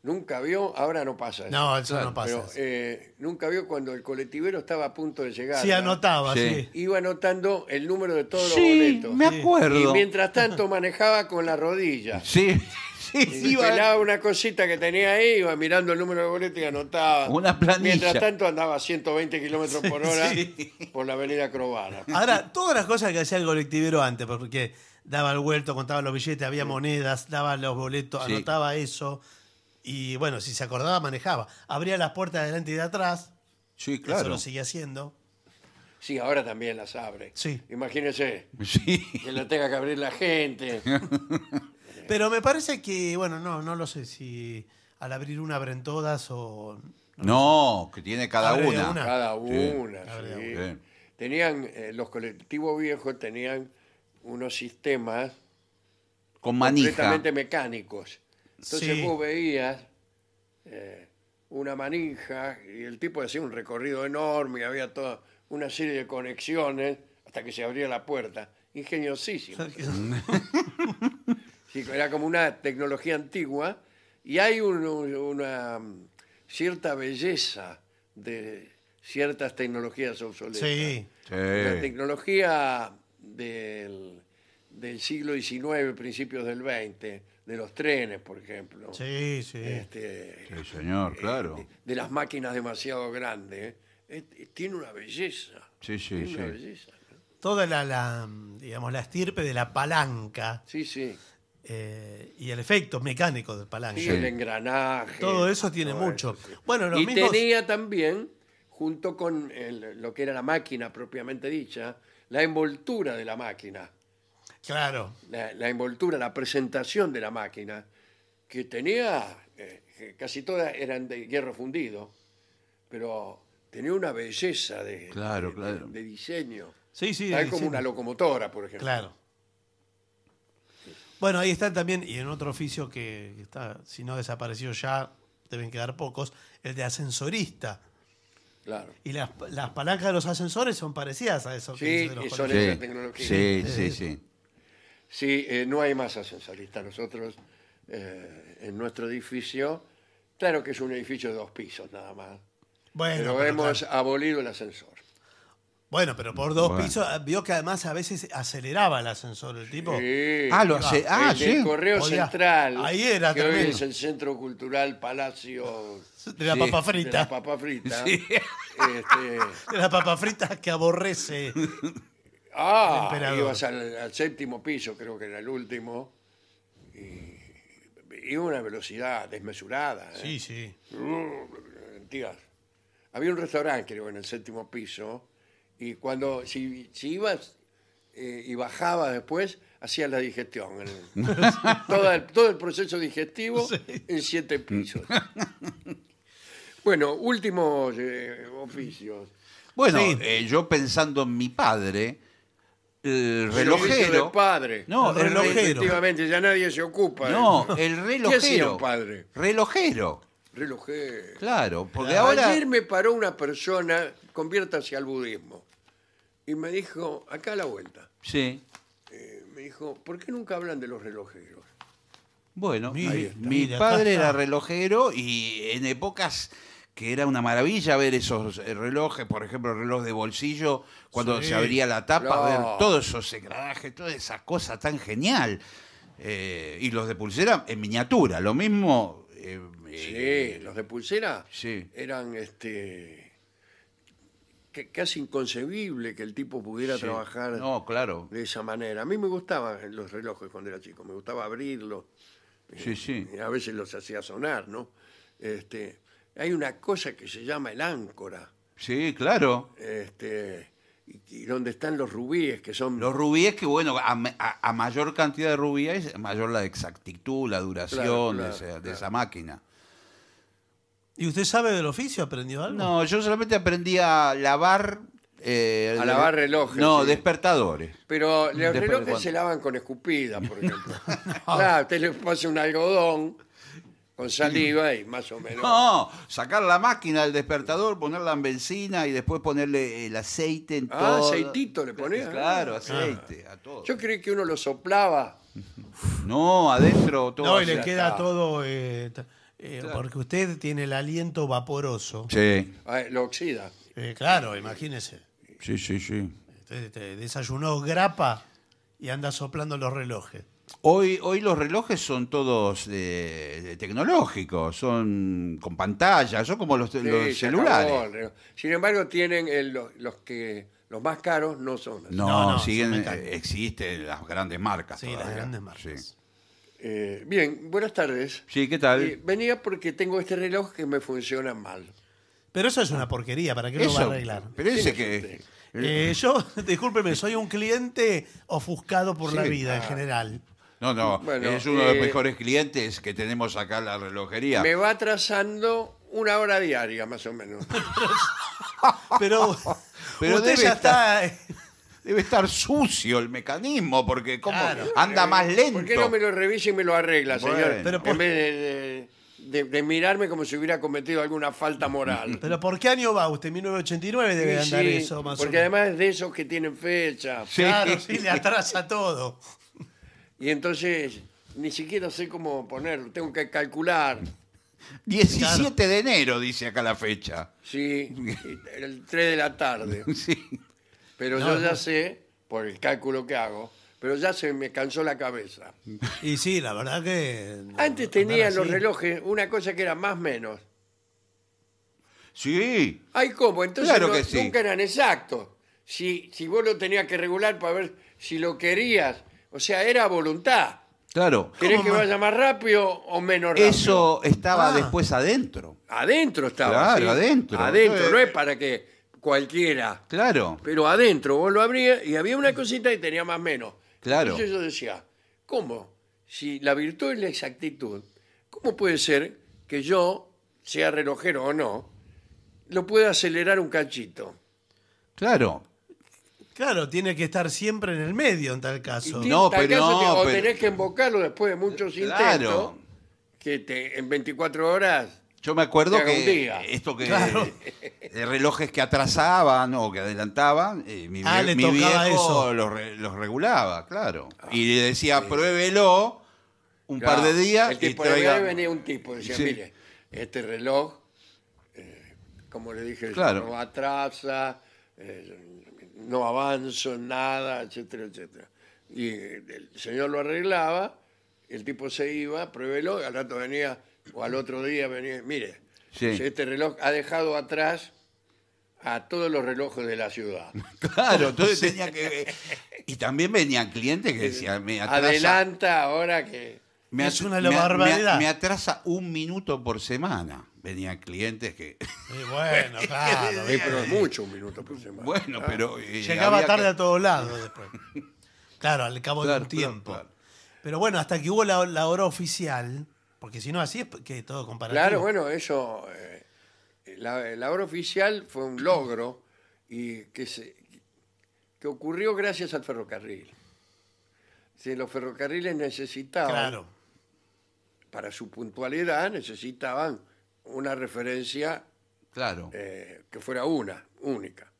Nunca vio, ahora no pasa eso. No, eso Claro, no pasa. Pero eh, nunca vio cuando el colectivero estaba a punto de llegar. sí, ¿no? anotaba, Sí. sí. Iba anotando el número de todos los Sí, boletos. me acuerdo. Y mientras tanto manejaba con la rodilla. Sí, *laughs* sí, Y sí. iba- pelaba una cosita que tenía ahí, iba mirando el número de boletos y anotaba. Una planilla. Mientras tanto andaba a 120 kilómetros por hora Sí. por la avenida Crovana. Ahora, todas las cosas que hacía el colectivero antes, porque daba el vuelto, contaba los billetes, había monedas, daba los boletos, Sí. anotaba eso. Y bueno, si se acordaba, manejaba. Abría las puertas de adelante y de atrás. Sí, Eso claro. lo sigue haciendo. Sí, ahora también las abre. Sí. Imagínese Sí. que lo tenga que abrir la gente. *laughs* Pero me parece que, bueno, no, no lo sé si al abrir una abren todas o. No, que tiene cada una. una. Cada Sí. una. Abre sí. una. Tenían, eh, los colectivos viejos tenían unos sistemas Con manija. completamente mecánicos. Entonces Sí. vos veías eh, una manija y el tipo hacía un recorrido enorme y había toda una serie de conexiones hasta que se abría la puerta. Ingeniosísimo. Sí, era como una tecnología antigua y hay un- un- una cierta belleza de ciertas tecnologías obsoletas. Sí. La tecnología del, del siglo XIX, principios del XX, de los trenes, por ejemplo. Sí, sí. Este, Sí, señor, claro. de, de las máquinas demasiado grandes. eh, eh, tiene una belleza. Sí, sí, tiene una sí. belleza. ¿no? Toda la, la, digamos, la estirpe de la palanca Sí, sí. eh, y el efecto mecánico de palanca. Y Sí. el engranaje. Todo eso tiene todo mucho. eso, sí. Bueno, los y mismos. tenía también junto con el- lo que era la máquina propiamente dicha, la envoltura de la máquina, Claro. la, la envoltura, la presentación de la máquina, que tenía, eh, que casi todas eran de hierro fundido, pero tenía una belleza de, Claro, de- claro. de diseño. Sí, sí. Tal como sí. una locomotora, por ejemplo. Claro. Bueno, ahí están también, y en otro oficio que, está, si no desapareció ya, deben quedar pocos, el de ascensorista. Claro. Y las, las palancas de los ascensores son parecidas a eso que Sí, dice de los y son colegios. esa Sí, tecnología. sí, sí, sí. Sí, eh, no hay más ascensoristas. Nosotros, eh, en nuestro edificio, claro que es un edificio de dos pisos nada más, Bueno, pero, pero, hemos claro. abolido el ascensor. bueno, pero por dos Bueno. pisos, vio que además a veces aceleraba el ascenso el tipo. Sí. Ah, lo hace. Ah, el del sí. Correo Podía- Central, Ahí era que hoy es el Centro Cultural Palacio De la Sí. papa de la frita. Papa Frita. Sí. Este, *laughs* De la papa frita que aborrece. *laughs* ah, ibas al, al séptimo piso, creo que era el último, y iba a una velocidad desmesurada. ¿eh? Sí, sí. Tías. Había un restaurante, creo, en el séptimo piso, y cuando, si, si ibas eh, y bajabas después, hacías la digestión. el- *laughs* todo, el, todo el proceso digestivo en siete pisos. bueno, últimos eh, oficios. Bueno, Sí. eh, yo pensando en mi padre, el El relojero. padre. No, El el relojero. Efectivamente, ya nadie se ocupa. de No, eso. el ¿Qué hacía relojero. un padre? Relojero. Relojero. Claro, porque ahora. Ayer me paró una persona, conviértase al budismo, y me dijo, acá a la vuelta, Sí. eh, me dijo, ¿por qué nunca hablan de los relojeros? Bueno, Mire, mi, mire, acá padre está. era relojero y en épocas que era una maravilla ver esos eh, relojes, por ejemplo, el reloj de bolsillo, cuando Sí. se abría la tapa, No. ver todos esos engranajes, toda esa cosa tan genial. Eh, y los de pulsera en miniatura, lo mismo. eh, Sí, eh, los de pulsera Sí. eran este que- casi inconcebible que el tipo pudiera sí. trabajar No, claro. de esa manera. A mí me gustaban los relojes cuando era chico, me gustaba abrirlos, Sí, sí. y a veces los hacía sonar, ¿no? Este, hay una cosa que se llama el áncora. Sí, claro. este, y, y donde están los rubíes, que son... Los rubíes, que bueno, a, a- a mayor cantidad de rubíes, mayor la exactitud, la duración Claro, de, claro, esa, de claro. esa máquina. ¿Y usted sabe del oficio? ¿Aprendió algo? No, yo solamente aprendí a lavar. eh, A lavar relojes, No, sí. despertadores. Pero los Después relojes se lavan con escupida, por *laughs* ejemplo. Claro, usted le pasa un algodón con *laughs* saliva y más o menos... No, sacar la máquina del despertador, ponerla en benzina y después ponerle el aceite en Ah, todo. aceitito le ponía. Claro, aceite, a todo. Yo creí que uno lo soplaba. No, adentro todo. No, y le queda está. todo. eh, eh, Porque usted tiene el aliento vaporoso. Sí, ah, Lo oxida. Eh, claro, imagínese. sí, sí, sí. Usted te desayunó grapa y anda soplando los relojes. Hoy, hoy los relojes son todos eh, de- tecnológicos, son con pantalla, son como los, Sí, los se celulares. acabó. Sin embargo, tienen el- los, los que los más caros no son así. No, No, no, siguen, son mecánicos. eh, existen las grandes marcas. Sí, las todavía. grandes marcas. Sí. Eh, bien, buenas tardes. Sí, ¿qué tal? Eh, venía porque tengo este reloj que me funciona mal. Pero eso es una porquería, ¿para qué lo va a arreglar? pero ese ¿Quién es que... Eh, yo, *laughs* discúlpeme, soy un cliente ofuscado por la Sí. vida en general. No, no, Bueno, es uno de eh, los mejores clientes que tenemos acá en la relojería. Me va atrasando una hora diaria, más o menos. *laughs* Pero, Pero usted debe ya estar- está. eh, Debe estar sucio el mecanismo porque como Claro. anda más lento. ¿Por qué no me lo revisa y me lo arregla, Bueno. señor? Pero por- En vez de, de- de- de mirarme como si hubiera cometido alguna falta moral. *laughs* Pero ¿por qué año va usted? 1989 debe Sí, andar sí, eso más porque o menos. además es de esos que tienen fecha. Sí. Claro, sí, le atrasa todo. *laughs* Y entonces ni siquiera sé cómo ponerlo. Tengo que calcular. 17 de enero, dice acá la fecha. Sí, el 3 de la tarde. *laughs* Sí. Pero No, yo ya no. sé, por el cálculo que hago, pero ya se me cansó la cabeza. Y sí, la verdad que. Antes tenían los así. relojes una cosa que era más menos. Sí. Ay, ¿cómo? Entonces Claro no- que sí. nunca eran exactos. Si, si vos lo tenías que regular para ver si lo querías, o sea, era voluntad. Claro. ¿Querés ¿Cómo que vaya más rápido o menos rápido? Eso estaba Ah. después adentro. Adentro estaba. Claro, ¿sí? adentro. Adentro, no es para que cualquiera. Claro. Pero adentro vos lo abrías y había una cosita y tenía más menos. Claro. Entonces yo decía, ¿cómo? Si la virtud es la exactitud, ¿cómo puede ser que yo, sea relojero o no, lo pueda acelerar un cachito? Claro. Claro, tiene que estar siempre en el medio en tal caso. Y No, tal pero caso no, o pero- tenés que invocarlo después de muchos intentos, Claro. que te, en 24 horas Yo me acuerdo Que esto que Claro. de relojes que atrasaban o que adelantaban, eh, mi, Ah, mi viejo eso. Los, re- los regulaba, claro. y le decía, pruébelo un par de días El y tipo traiga... de venía un tipo, decía, Sí. mire, este reloj, eh, como le dije, Claro. no atrasa, eh, no avanzo en nada, etcétera, etcétera. Y el señor lo arreglaba, el tipo se iba, pruébelo, y al rato venía, o al otro día venía, mire, Sí. este reloj ha dejado atrás a todos los relojes de la ciudad. *laughs* Claro, entonces *laughs* tenía que... Y también venían clientes que decían, me atrasa, Adelanta ahora que... me Es una me- barbaridad. Me, me atrasa un minuto por semana. Venían clientes que... Y bueno, *laughs* claro. Sí, pero es mucho un minuto por semana. Bueno, Ah. pero... eh, Llegaba tarde que- a todos lados *laughs* después. Claro, al cabo de un claro, tiempo. claro. Pero bueno, hasta que hubo la, la hora oficial, porque si no así es que todo comparativo. Claro, bueno, eso. eh, la, la hora oficial fue un logro y que, se, que ocurrió gracias al ferrocarril. Si los ferrocarriles necesitaban, Claro. para su puntualidad, necesitaban una referencia Claro. eh, que fuera una, única.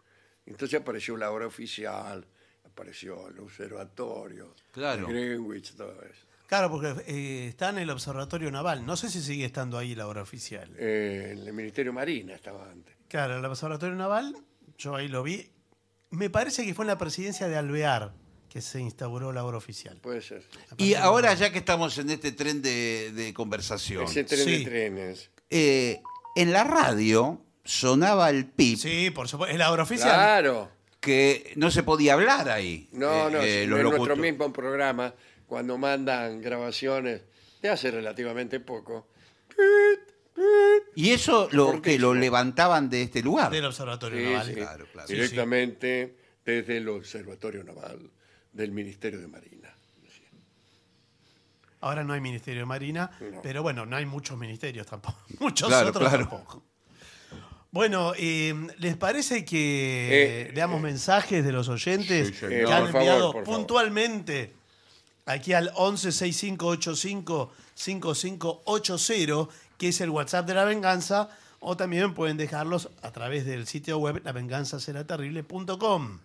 Entonces apareció la hora oficial, apareció el observatorio, Claro. Greenwich, todo eso. Claro, porque eh, está en el Observatorio Naval. No sé si sigue estando ahí la hora oficial. Eh, en el Ministerio Marina estaba antes. Claro, el Observatorio Naval, yo ahí lo vi. Me parece que fue en la presidencia de Alvear que se instauró la hora oficial. Puede ser. Y ahora ya que estamos en este tren de, de conversación, Ese tren Sí. de trenes. Eh, en la radio sonaba el pip Sí, por supuesto. Es la hora oficial. Claro. que no se podía hablar ahí. No, eh, no, eh, en nuestro mismo programa, cuando mandan grabaciones de hace relativamente poco, Y eso lo que lo levantaban de este lugar. Del Observatorio sí, Naval. sí, Claro, claro. directamente desde el Observatorio Naval del Ministerio de Marina. Ahora no hay Ministerio de Marina, No. pero bueno, no hay muchos ministerios tampoco. *laughs* Muchos Claro, otros claro. tampoco. Bueno, eh, ¿les parece que Eh, leamos mensajes de los oyentes Sí, señor. que Eh, han favor, enviado favor. puntualmente aquí al 1165855580, que es el WhatsApp de la venganza, o también pueden dejarlos a través del sitio web lavenganzaseraterrible.com.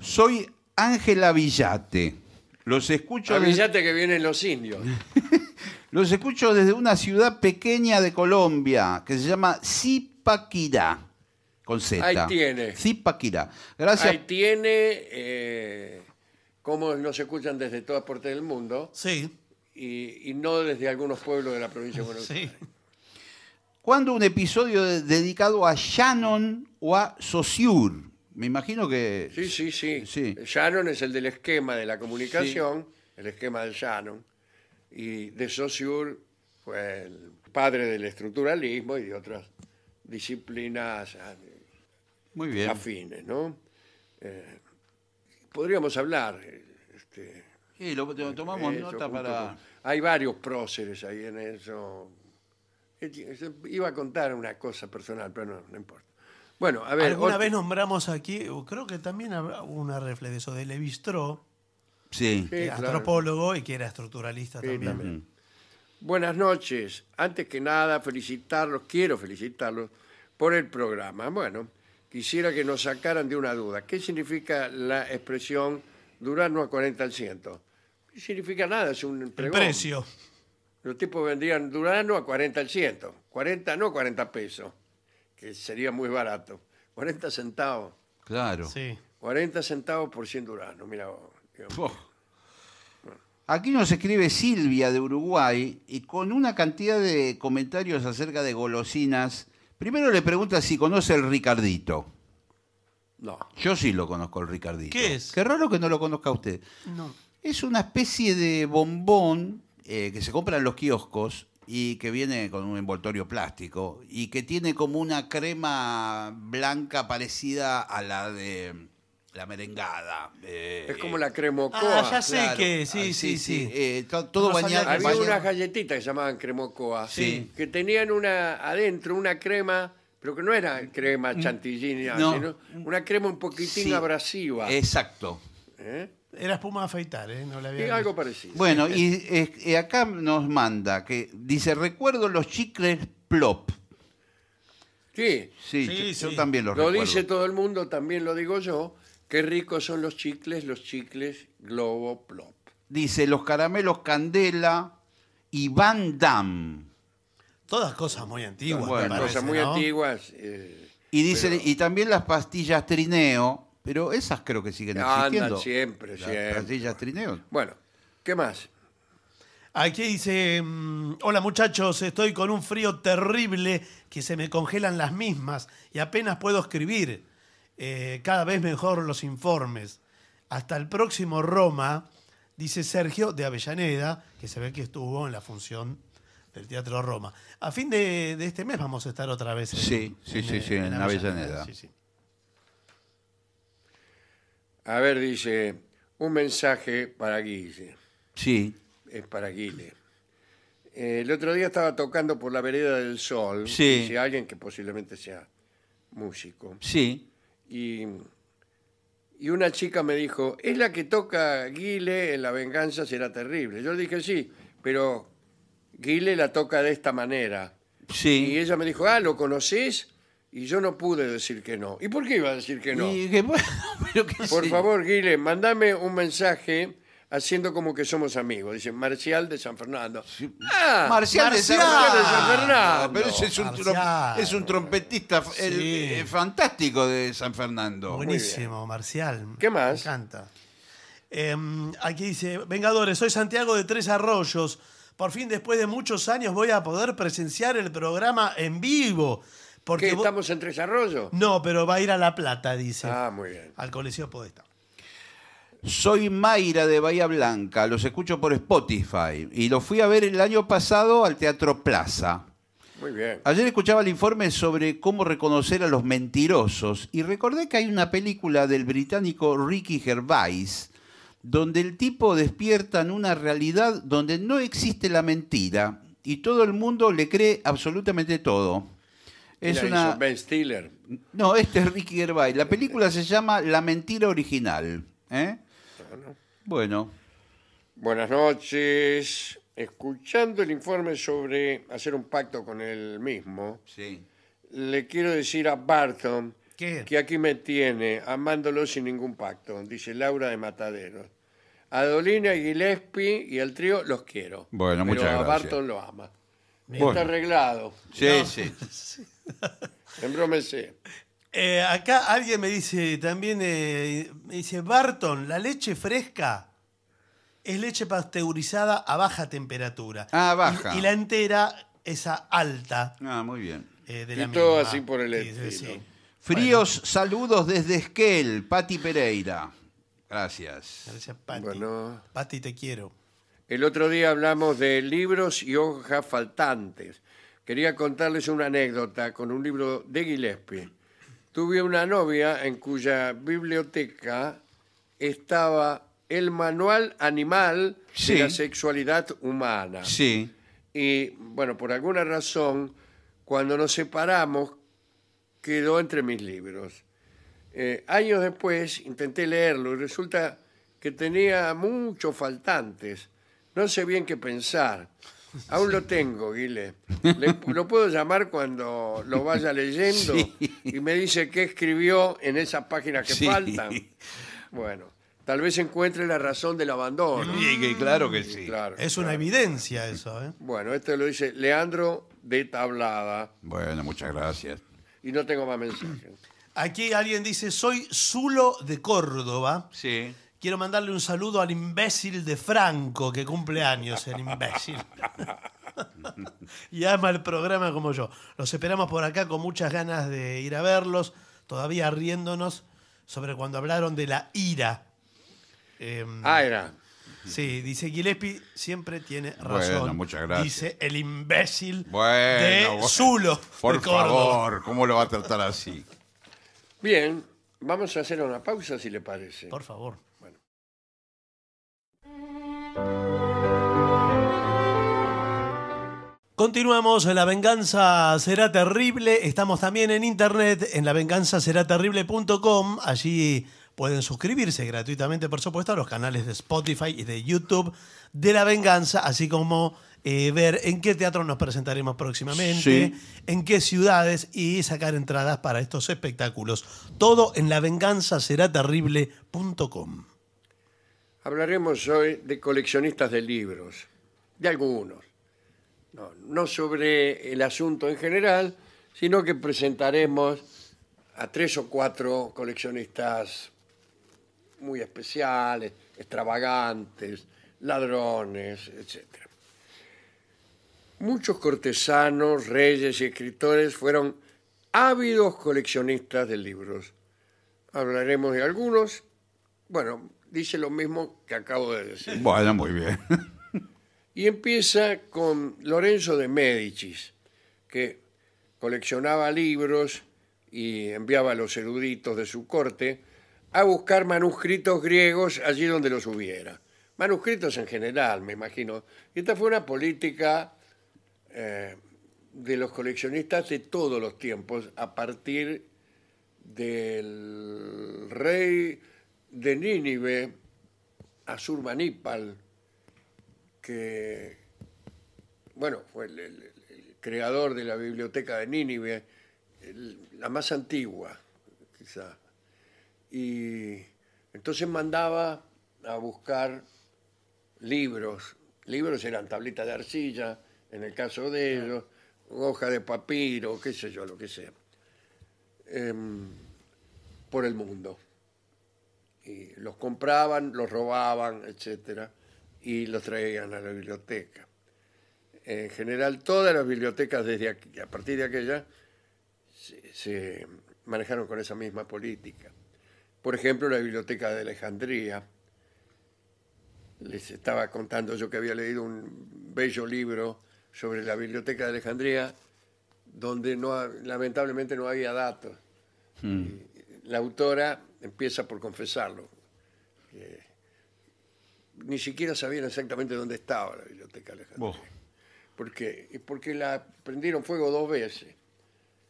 Soy Ángela Villate. Los escucho, desde, Avisate que vienen los indios. *laughs* los escucho desde una ciudad pequeña de Colombia que se llama Zipaquirá. Con Z. Ahí tiene. Zipaquirá. Gracias. Ahí tiene eh, cómo nos escuchan desde todas partes del mundo Sí, y, y no desde algunos pueblos de la provincia de Buenos sí. Aires. ¿Cuándo un episodio de- dedicado a Shannon o a Saussure? Me imagino que... Sí, sí, sí. Sí. Shannon es el del esquema de la comunicación, el esquema del Shannon. Y de Saussure fue el padre del estructuralismo y de otras disciplinas ah, Muy bien. afines, ¿no? Eh, podríamos hablar. este, Sí, lo, lo tomamos eso, nota para... con- Hay varios próceres ahí en eso. Eh, Iba a contar una cosa personal, pero no, no importa. Bueno, a ver. Alguna otro- vez nombramos aquí, creo que también habrá una reflexión de eso, de Levi Strauss, Sí. Sí, que claro. antropólogo y que era estructuralista Sí, también. también. Buenas noches. Antes que nada, felicitarlos, quiero felicitarlos por el programa. Bueno, quisiera que nos sacaran de una duda. ¿Qué significa la expresión durarnos a 40 al ciento? No significa nada, es un El pregón. precio. Los tipos vendrían Durano a 40 al ciento. 40, no 40 pesos, que sería muy barato. 40 centavos. Claro. Sí. 40 centavos por 100 Durano. Mira vos, digamos. Puf. Aquí nos escribe Silvia de Uruguay y con una cantidad de comentarios acerca de golosinas. Primero le pregunta si conoce el Ricardito. No. Yo sí lo conozco el Ricardito. ¿Qué es? Qué raro que no lo conozca usted. No. Es una especie de bombón eh, que se compra en los kioscos y que viene con un envoltorio plástico y que tiene como una crema blanca parecida a la de la merengada. eh, Es como la cremocoa. Ah, ya sé claro. que, sí, Ah, sí, sí. eh, to- todo No bañado. Había bañado- unas galletitas que se llamaban cremocoa. Sí. Que tenían una adentro una crema, pero que no era crema chantilly, ni nada, No. sino una crema un poquitín Sí. abrasiva. Exacto. ¿eh? Era espuma a afeitar, ¿eh? No la había Sí, algo parecido. Bueno, y eh, acá nos manda que dice, recuerdo los chicles plop. Sí, Sí, Sí, yo, yo sí. también los lo recuerdo. dice todo el mundo, también lo digo yo. Qué ricos son los chicles, los chicles Globo Plop. Dice los caramelos Candela y Van Damme. Todas cosas muy antiguas. Bueno, me parece, Cosas muy ¿no? antiguas. eh, Y dice, Pero- y también las pastillas Trineo, pero esas creo que siguen Andan existiendo. siempre, Las siempre. pastillas Trineo. Bueno, ¿qué más? Aquí dice, mm, hola muchachos, estoy con un frío terrible que se me congelan las mismas y apenas puedo escribir. Eh, cada vez mejor los informes. Hasta el próximo Roma, dice Sergio de Avellaneda, que se ve que estuvo en la función del Teatro Roma. A fin de, de este mes vamos a estar otra vez en, Sí, sí, sí, sí, en Avellaneda. Sí, sí. A ver, dice, un mensaje para Guille. Sí, Es para Guille. Eh, el otro día estaba tocando por la vereda del sol. Sí. Dice alguien que posiblemente sea músico. sí. Y, y una chica me dijo, es la que toca Guile en La Venganza será terrible. Yo le dije, sí, pero Guile la toca de esta manera. Y Sí. ella me dijo, ah, ¿lo conoces? Y yo no pude decir que no. ¿Y por qué iba a decir que no? Y que, bueno, *laughs* pero que Por sí. favor, Guile, mandame un mensaje haciendo como que somos amigos. Dice, Marcial de San Fernando. Ah, Marcial, de San Marcial de San Fernando. Pero ese es un, Marcial. es un trompetista el- Sí. eh, fantástico de San Fernando. Buenísimo, Marcial. ¿Qué más? Me encanta. Eh, aquí dice, Vengadores, soy Santiago de Tres Arroyos. Por fin, después de muchos años, voy a poder presenciar el programa en vivo. Porque ¿Qué, estamos en Tres Arroyos? No, pero va a ir a La Plata, dice. Ah, muy bien. Al Coliseo Podestá. Soy Mayra de Bahía Blanca, los escucho por Spotify y los fui a ver el año pasado al Teatro Plaza. Muy bien. Ayer escuchaba el informe sobre cómo reconocer a los mentirosos y recordé que hay una película del británico Ricky Gervais donde el tipo despierta en una realidad donde no existe la mentira y todo el mundo le cree absolutamente todo. Es una Ben Stiller. no, este es Ricky Gervais. La película se llama La mentira original. ¿eh? Bueno, Buenas noches. Escuchando el informe sobre hacer un pacto con él mismo, sí. le quiero decir a Barton ¿Qué? que aquí me tiene, amándolo sin ningún pacto, dice Laura de Mataderos. A Dolina y Gillespie y el trío los quiero. Bueno, pero muchas a gracias. Barton lo ama. Bueno. Está arreglado. Sí, No. sí. *laughs* *laughs* Embrómese. Eh, acá alguien me dice también, eh, me dice, Barton, la leche fresca es leche pasteurizada a baja temperatura. Ah, baja. Y, y la entera es a alta. Ah, muy bien. eh, de Y la todo misma. así por el sí, estilo. sí. Fríos saludos desde Esquel, Pati Pereira. Gracias. Gracias, Pati. Bueno. Pati, te quiero. El otro día hablamos de libros y hojas faltantes. Quería contarles una anécdota con un libro de Gillespie. Tuve una novia en cuya biblioteca estaba el manual animal Sí. de la sexualidad humana. Sí. Y bueno, por alguna razón, cuando nos separamos, quedó entre mis libros. Eh, años después intenté leerlo y resulta que tenía muchos faltantes. No sé bien qué pensar. *laughs* Aún lo tengo, Guile. Le- lo puedo llamar cuando lo vaya leyendo *laughs* Sí. y me dice qué escribió en esas páginas que Sí. faltan. Bueno, tal vez encuentre la razón del abandono. Que claro que sí. Claro, Es una evidencia eso, ¿eh? Bueno, esto lo dice Leandro de Tablada Bueno, muchas gracias. y no tengo más mensajes. Aquí alguien dice, soy Zulo de Córdoba. Sí. Quiero mandarle un saludo al imbécil de Franco, que cumple años, el imbécil. *laughs* y ama el programa como yo. Los esperamos por acá con muchas ganas de ir a verlos, todavía riéndonos sobre cuando hablaron de la ira. Eh, Ah, era. Sí, dice Gillespie siempre tiene razón. Bueno, muchas gracias. Dice el imbécil Bueno, de bueno. Zulo. Por de favor, ¿cómo lo va a tratar así? Bien, vamos a hacer una pausa si le parece. Por favor. Continuamos, La Venganza Será Terrible. Estamos también en internet, en lavenganzaseraterrible.com. Allí pueden suscribirse gratuitamente, por supuesto, a los canales de Spotify y de YouTube de La Venganza, así como eh, ver en qué teatro nos presentaremos próximamente, Sí. en qué ciudades y sacar entradas para estos espectáculos. Todo en lavenganzaseraterrible.com. Hablaremos hoy de coleccionistas de libros, de algunos. No, no sobre el asunto en general, sino que presentaremos a tres o cuatro coleccionistas muy especiales, extravagantes, ladrones, etc. Muchos cortesanos, reyes y escritores fueron ávidos coleccionistas de libros. Hablaremos de algunos. Bueno, dice lo mismo que acabo de decir. Bueno, muy bien. Y empieza con Lorenzo de Médicis, que coleccionaba libros y enviaba a los eruditos de su corte a buscar manuscritos griegos allí donde los hubiera. Manuscritos en general, me imagino. Y esta fue una política eh, de los coleccionistas de todos los tiempos, a partir del rey de Nínive, Asurbanipal, que, bueno, fue el, creador de la biblioteca de Nínive, la más antigua, quizá. Y entonces mandaba a buscar libros. Libros eran tablitas de arcilla, en el caso de ellos, hoja de papiro, qué sé yo, lo que sea, em, por el mundo y los compraban, los robaban, etcétera, y los traían a la biblioteca. En general, todas las bibliotecas desde aquí- a partir de aquella se, se manejaron con esa misma política. Por ejemplo, la biblioteca de Alejandría. Les estaba contando yo que había leído un bello libro sobre la biblioteca de Alejandría, donde no, lamentablemente no había datos la autora empieza por confesarlo. que ni siquiera sabían exactamente dónde estaba la biblioteca Alejandría. Vos. ¿Por qué? Porque la prendieron fuego dos veces.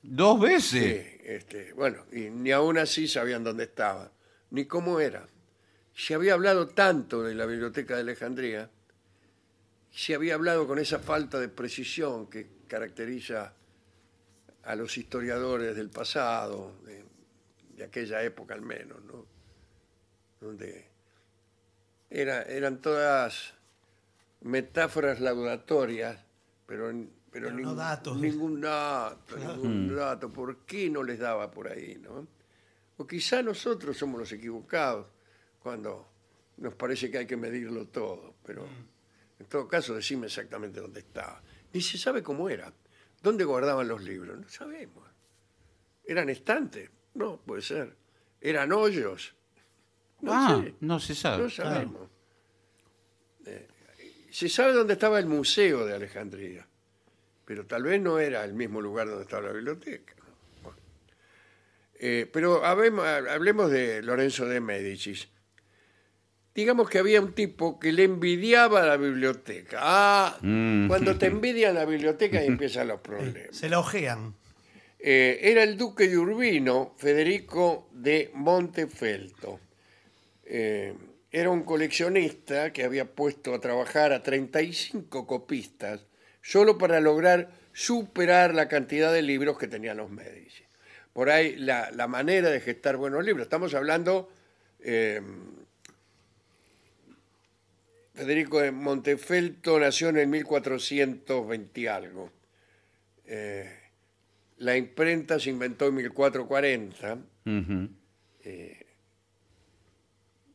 ¿Dos veces? Sí, este, bueno, y ni aún así sabían dónde estaba, ni cómo era. Se había hablado tanto de la biblioteca de Alejandría, se había hablado con esa falta de precisión que caracteriza a los historiadores del pasado, de, de aquella época al menos, ¿no? Donde era- eran todas metáforas laudatorias, pero, pero, Pero no ningún- datos. ningún dato, ningún dato. ¿Por qué no les daba por ahí, no? O quizá nosotros somos los equivocados cuando nos parece que hay que medirlo todo, pero en todo caso decime exactamente dónde estaba. Ni se sabe cómo era. ¿Dónde guardaban los libros? No sabemos. ¿Eran estantes? No, puede ser. ¿Eran hoyos? No ah, sé. no se sabe. No sabemos. Eh, se sabe dónde estaba el museo de Alejandría, pero tal vez no era el mismo lugar donde estaba la biblioteca. Eh, pero hablemos de Lorenzo de Médicis. Digamos que había un tipo que le envidiaba la biblioteca. Ah, Mm. cuando te *laughs* envidian la biblioteca y empiezan los problemas. Se la ojean. Eh, era el duque de Urbino, Federico de Montefelto. Eh, era un coleccionista que había puesto a trabajar a 35 copistas solo para lograr superar la cantidad de libros que tenían los Medici. Por ahí la, la manera de gestar buenos libros. Estamos hablando... eh, Federico de Montefelto nació en el 1420 y algo. Eh, la imprenta se inventó en 1440. Ujú.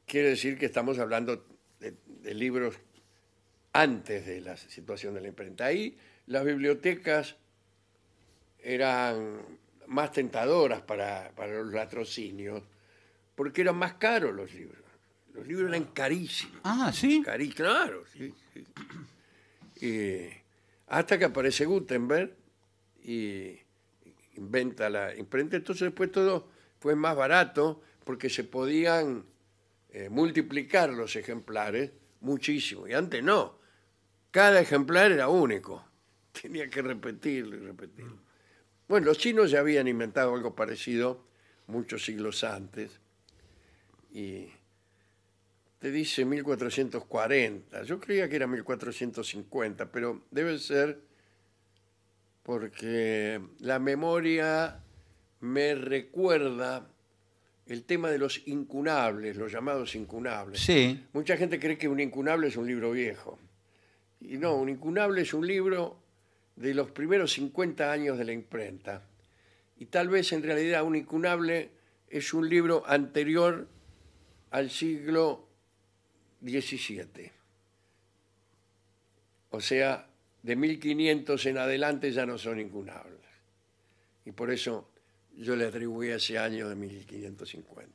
Quiere decir que estamos hablando de, de libros antes de la situación de la imprenta. Ahí las bibliotecas eran más tentadoras para, para los latrocinios porque eran más caros los libros. Los libros eran carísimos. Ah, sí. Cari, claro, sí. sí. Y hasta que aparece Gutenberg y inventa la imprenta. Entonces después todo fue más barato porque se podían eh, multiplicar los ejemplares muchísimo. Y antes no. Cada ejemplar era único. *laughs* Tenía que repetirlo y repetirlo. Bueno, los chinos ya habían inventado algo parecido muchos siglos antes. Y te dice 1440. Yo creía que era 1450, pero debe ser porque la memoria me recuerda el tema de los incunables, los llamados incunables. Sí. Mucha gente cree que un incunable es un libro viejo. Y no, un incunable es un libro de los primeros 50 años de la imprenta. Y tal vez en realidad un incunable es un libro anterior al siglo XVII. O sea, de 1500 en adelante ya no son incunables. Y por eso yo le atribuí ese año de 1550.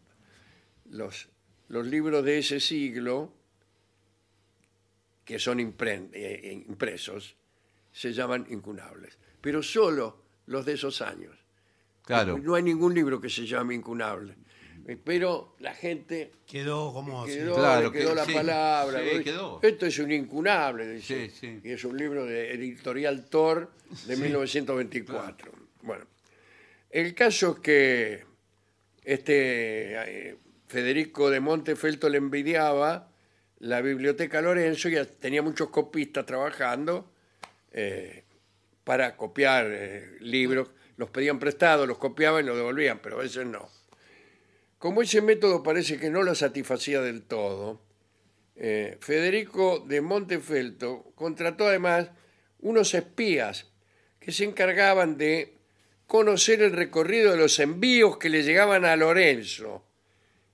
Los, los libros de ese siglo, que son impren- eh, eh, impresos, se llaman incunables. Pero solo los de esos años. Claro. No hay ningún libro que se llame incunable. Pero la gente Quedó como... quedó, Claro, le quedó que- la sí, palabra. sí, ¿no? quedó. Esto es un incunable, dice. Sí, sí. Y es un libro de editorial Thor de 1924. Bueno, el caso es que este eh, Federico de Montefelto le envidiaba la biblioteca Lorenzo ya tenía muchos copistas trabajando eh, para copiar eh, libros. Los pedían prestados, los copiaban y los devolvían, pero a veces no. Como ese método parece que no lo satisfacía del todo, eh, Federico de Montefelto contrató además unos espías que se encargaban de conocer el recorrido de los envíos que le llegaban a Lorenzo.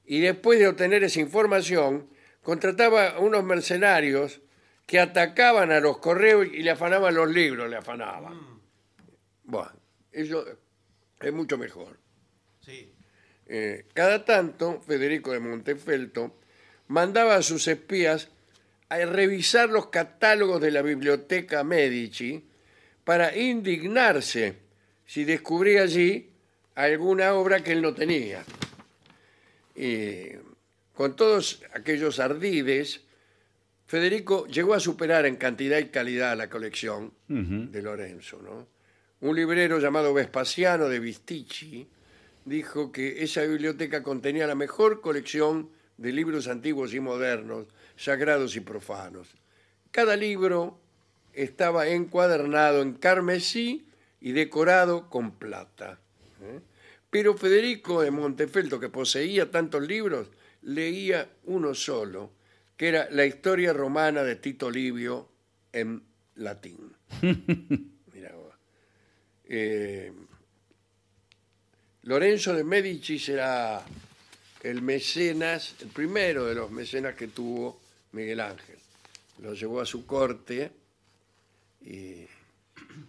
Y después de obtener esa información, contrataba a unos mercenarios que atacaban a los correos y le afanaban los libros, le afanaban. Bueno, eso es mucho mejor. Sí. Eh, cada tanto, Federico de Montefelto mandaba a sus espías a revisar los catálogos de la biblioteca Medici para indignarse si descubría allí alguna obra que él no tenía. Y con todos aquellos ardides, Federico llegó a superar en cantidad y calidad la colección de Lorenzo. ¿no? Un librero llamado Vespasiano de Vistici dijo que esa biblioteca contenía la mejor colección de libros antiguos y modernos, sagrados y profanos. Cada libro estaba encuadernado en carmesí y decorado con plata. ¿eh? Pero Federico de Montefelto, que poseía tantos libros, leía uno solo, que era la historia romana de Tito Livio en latín. *laughs* Mirá vos. Eh, Lorenzo de Medici será el mecenas, el primero de los mecenas que tuvo Miguel Ángel. Lo llevó a su corte y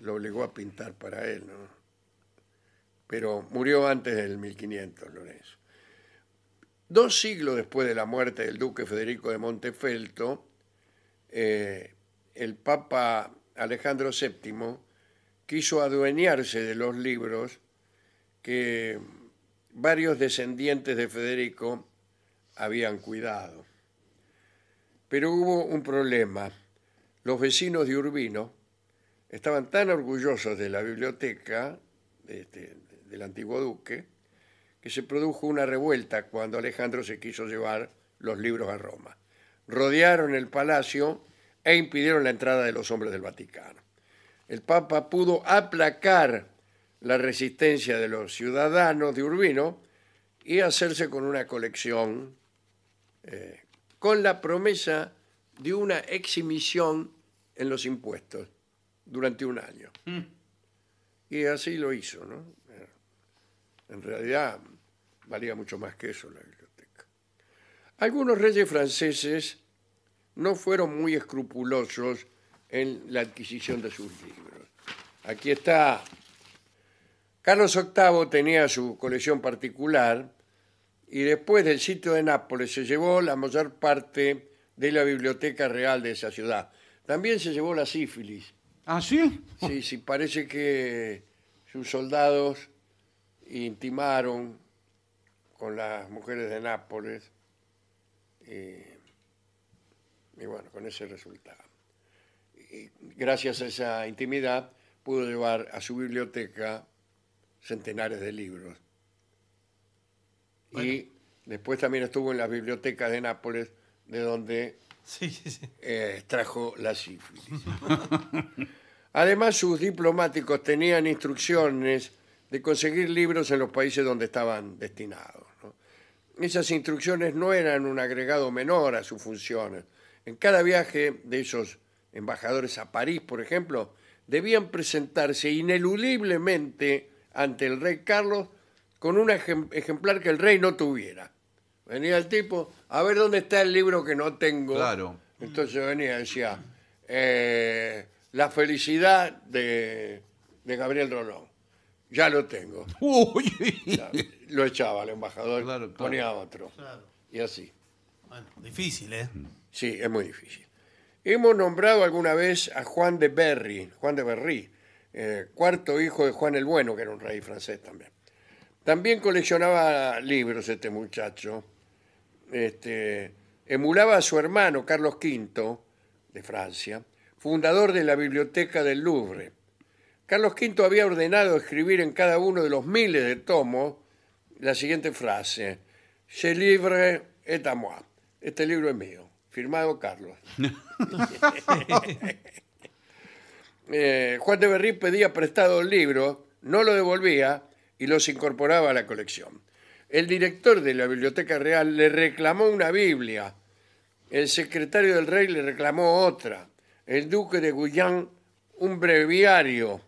lo obligó a pintar para él, ¿no? Pero murió antes del 1500, Lorenzo. Dos siglos después de la muerte del duque Federico de Montefelto, eh, el Papa Alejandro VII quiso adueñarse de los libros que varios descendientes de Federico habían cuidado. Pero hubo un problema. Los vecinos de Urbino estaban tan orgullosos de la biblioteca este- del antiguo duque que se produjo una revuelta cuando Alejandro se quiso llevar los libros a Roma. Rodearon el palacio e impidieron la entrada de los hombres del Vaticano. El Papa pudo aplacar la resistencia de los ciudadanos de Urbino y hacerse con una colección eh, con la promesa de una exhibición en los impuestos durante un año. Y así lo hizo, ¿no? Eh, En realidad valía mucho más que eso la biblioteca. Algunos reyes franceses no fueron muy escrupulosos en la adquisición de sus libros. Aquí está. Carlos VIII tenía su colección particular y después del sitio de Nápoles se llevó la mayor parte de la biblioteca real de esa ciudad. También se llevó la sífilis. ¿Ah, sí? Sí, sí, parece que sus soldados intimaron con las mujeres de Nápoles y, y bueno, con ese resultado. Y gracias a esa intimidad pudo llevar a su biblioteca centenares de libros. Y después también estuvo en las bibliotecas de Nápoles, de donde sí. eh, trajo la sífilis. *laughs* Además, sus diplomáticos tenían instrucciones de conseguir libros en los países donde estaban destinados. Esas instrucciones no eran un agregado menor a sus funciones. En cada viaje de esos embajadores a París, por ejemplo, debían presentarse ineludiblemente ante el rey Carlos con un ejem- ejemplar que el rey no tuviera. Venía el tipo, a ver dónde está el libro que no tengo. Claro. Entonces venía y decía, eh, La felicidad de, de Gabriel Rolón. Ya lo tengo. Uy. Ya, lo echaba el embajador, Claro, claro. ponía otro. Claro. Y así. Bueno, difícil, ¿eh? Sí, es muy difícil. Hemos nombrado alguna vez a Juan de Berry, Juan de Berry, eh, cuarto hijo de Juan el Bueno, que era un rey francés también. También coleccionaba libros este muchacho. Este, emulaba a su hermano Carlos V, de Francia, fundador de la Biblioteca del Louvre. Carlos V había ordenado escribir en cada uno de los miles de tomos la siguiente frase: Ce livre est à moi. Este libro es mío. Firmado Carlos. *laughs* Eh, Juan de Berry pedía prestado el libro, no lo devolvía y los incorporaba a la colección. El director de la Biblioteca Real le reclamó una Biblia. El secretario del rey le reclamó otra. El duque de Guyán un breviario.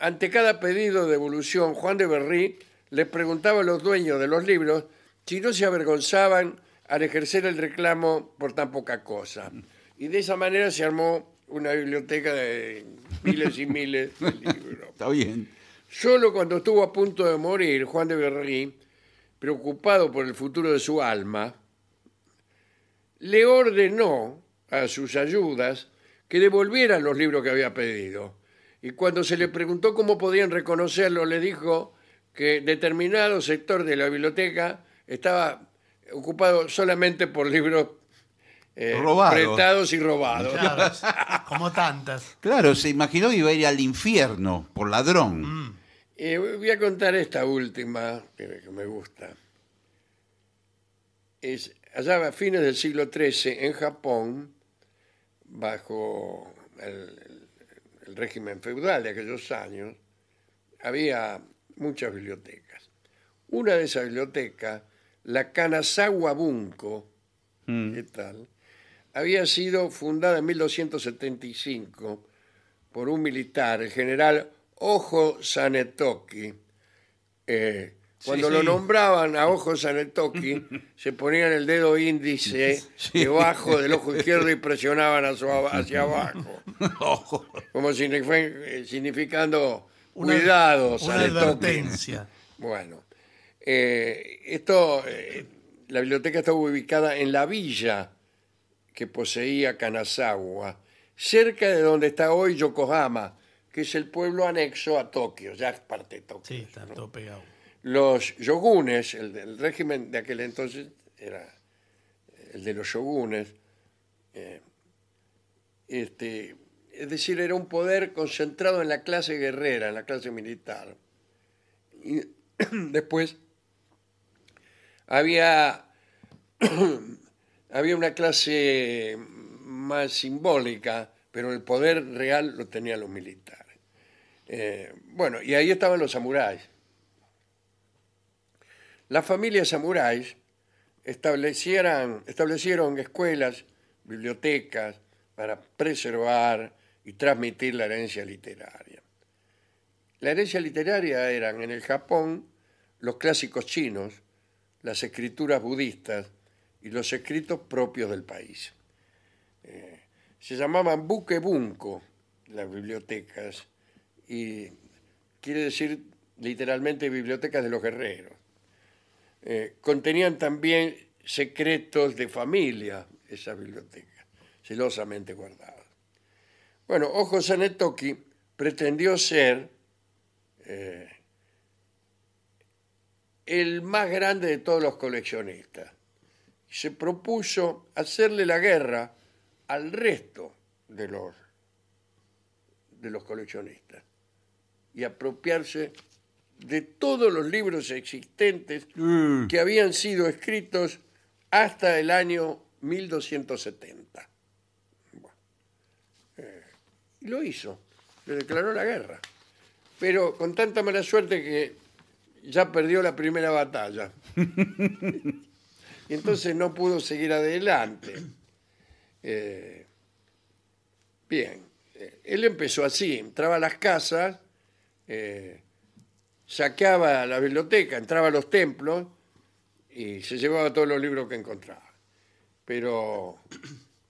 Ante cada pedido de devolución, Juan de Berry le preguntaba a los dueños de los libros si no se avergonzaban al ejercer el reclamo por tan poca cosa. Y de esa manera se armó una biblioteca de miles y miles de *laughs* libros. Está bien. Solo cuando estuvo a punto de morir, Juan de Berry, preocupado por el futuro de su alma, le ordenó a sus ayudas que devolvieran los libros que había pedido. Y cuando se le preguntó cómo podían reconocerlo, le dijo que determinado sector de la biblioteca estaba ocupado solamente por libros eh, Robados. prestados y robados. Claro, *laughs* como tantas. Claro, se imaginó que iba a ir al infierno por ladrón. Eh, voy a contar esta última que, que me gusta. Es allá a fines del siglo XIII en Japón, bajo el, el- régimen feudal de aquellos años, había muchas bibliotecas. Una de esas bibliotecas, la Kanazawa Bunko, ¿qué tal? Había sido fundada en 1275 por un militar, el general Ojo Sanetoki. Eh, cuando Sí, lo sí. nombraban a Ojo Sanetoki, *laughs* se ponían el dedo índice debajo del ojo izquierdo y presionaban hacia abajo, *laughs* Ojo. como eh, significando Una- cuidado, Una advertencia. Bueno, eh, esto, eh, la biblioteca estaba ubicada en la villa que poseía Kanazawa, cerca de donde está hoy Yokohama, que es el pueblo anexo a Tokio, ya es parte de Tokio. Sí, está todo pegado. Los yogunes, el régimen de aquel entonces era el de los shogunes, eh, este, es decir, era un poder concentrado en la clase guerrera, en la clase militar. Y *clears throat* después había, *clears throat* había una clase más simbólica, pero el poder real lo tenían los militares. Eh, bueno, y ahí estaban los samuráis. Las familias samuráis establecieron escuelas, bibliotecas para preservar y transmitir la herencia literaria. La herencia literaria eran en el Japón los clásicos chinos, las escrituras budistas y los escritos propios del país. Eh, se llamaban buke-bunko las bibliotecas y quiere decir literalmente bibliotecas de los guerreros. Eh, contenían también secretos de familia, esas bibliotecas, celosamente guardadas. Bueno, Ojo Sanetoki pretendió ser eh, el más grande de todos los coleccionistas. Se propuso hacerle la guerra al resto de los, de los coleccionistas y apropiarse de todos los libros existentes que habían sido escritos hasta el año 1270. Bueno, eh, y lo hizo, le declaró la guerra. Pero con tanta mala suerte que ya perdió la primera batalla. *laughs* y entonces no pudo seguir adelante. Eh, bien, eh, él empezó así, entraba a las casas, eh, saqueaba la biblioteca, entraba a los templos y se llevaba todos los libros que encontraba. Pero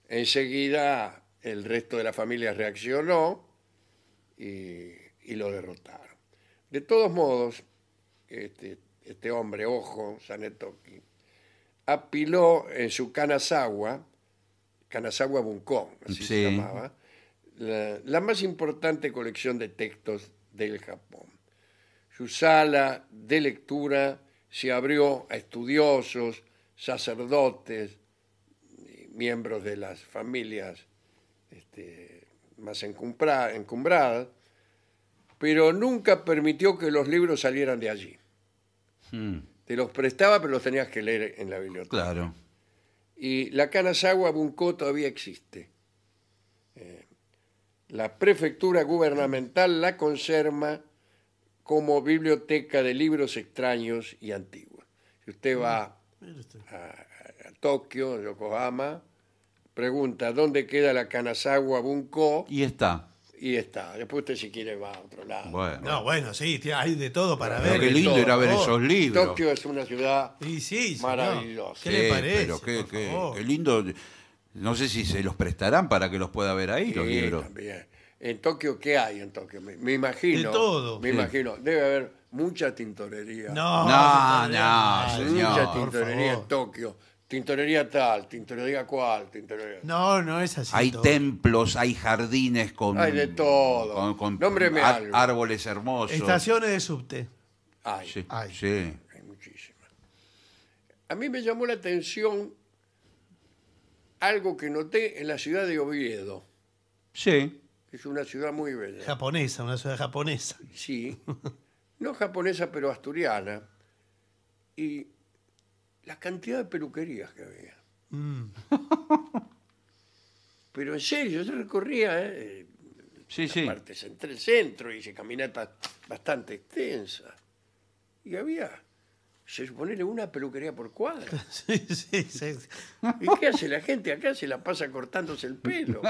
enseguida el resto de la familia reaccionó y, y lo derrotaron. De todos modos, este, este hombre, Ojo, Sanetoki, apiló en su Kanazawa, Kanazawa Bunkon, así se llamaba, la, la más importante colección de textos del Japón. Su sala de lectura se abrió a estudiosos, sacerdotes, miembros de las familias este, más encumbra- encumbradas, pero nunca permitió que los libros salieran de allí. Mm, Te los prestaba, pero los tenías que leer en la biblioteca. claro. Y la Kanazawa Bunko todavía existe. Eh, la prefectura gubernamental la conserva como biblioteca de libros extraños y antiguos. Si usted va a, a Tokio, Yokohama, pregunta dónde queda la Kanazawa Bunko Y está. y está. Después usted si quiere va a otro lado. Bueno. No, bueno, sí, hay de todo para Pero ver. qué lindo todo, era ver esos libros. Tokio es una ciudad Y sí, señor. Maravilloso. ¿Qué Sí, le parece? Pero qué, por qué- favor? qué lindo. No sé si se los prestarán para que los pueda ver ahí, los Sí, libros. también. En Tokio, ¿qué hay en Tokio? Me, me imagino. De todo. Me Sí. imagino. Debe haber mucha tintorería. No, No, señor, no, no, señor. mucha tintorería en Tokio. Tintorería tal, tintorería cual, tintorería. No, no es así. Hay todo. templos, hay jardines con. Hay de todo. Con, con Nómbreme ar- algo. árboles hermosos. Estaciones de subte. Hay, Sí, Hay. sí. hay muchísimas. A mí me llamó la atención algo que noté en la ciudad de Oviedo, Sí. Es una ciudad muy bella. Japonesa, una ciudad japonesa. Sí, *laughs* no japonesa, pero asturiana. Y la cantidad de peluquerías que había. Mm. *laughs* Pero en serio, yo recorría eh, Sí, la sí. parte central, el centro, y hice caminatas bastante extensas. Y había, se supone, una peluquería por cuadra. *laughs* Sí, sí, sí. ¿Y qué hace la gente acá? Se la pasa cortándose el pelo.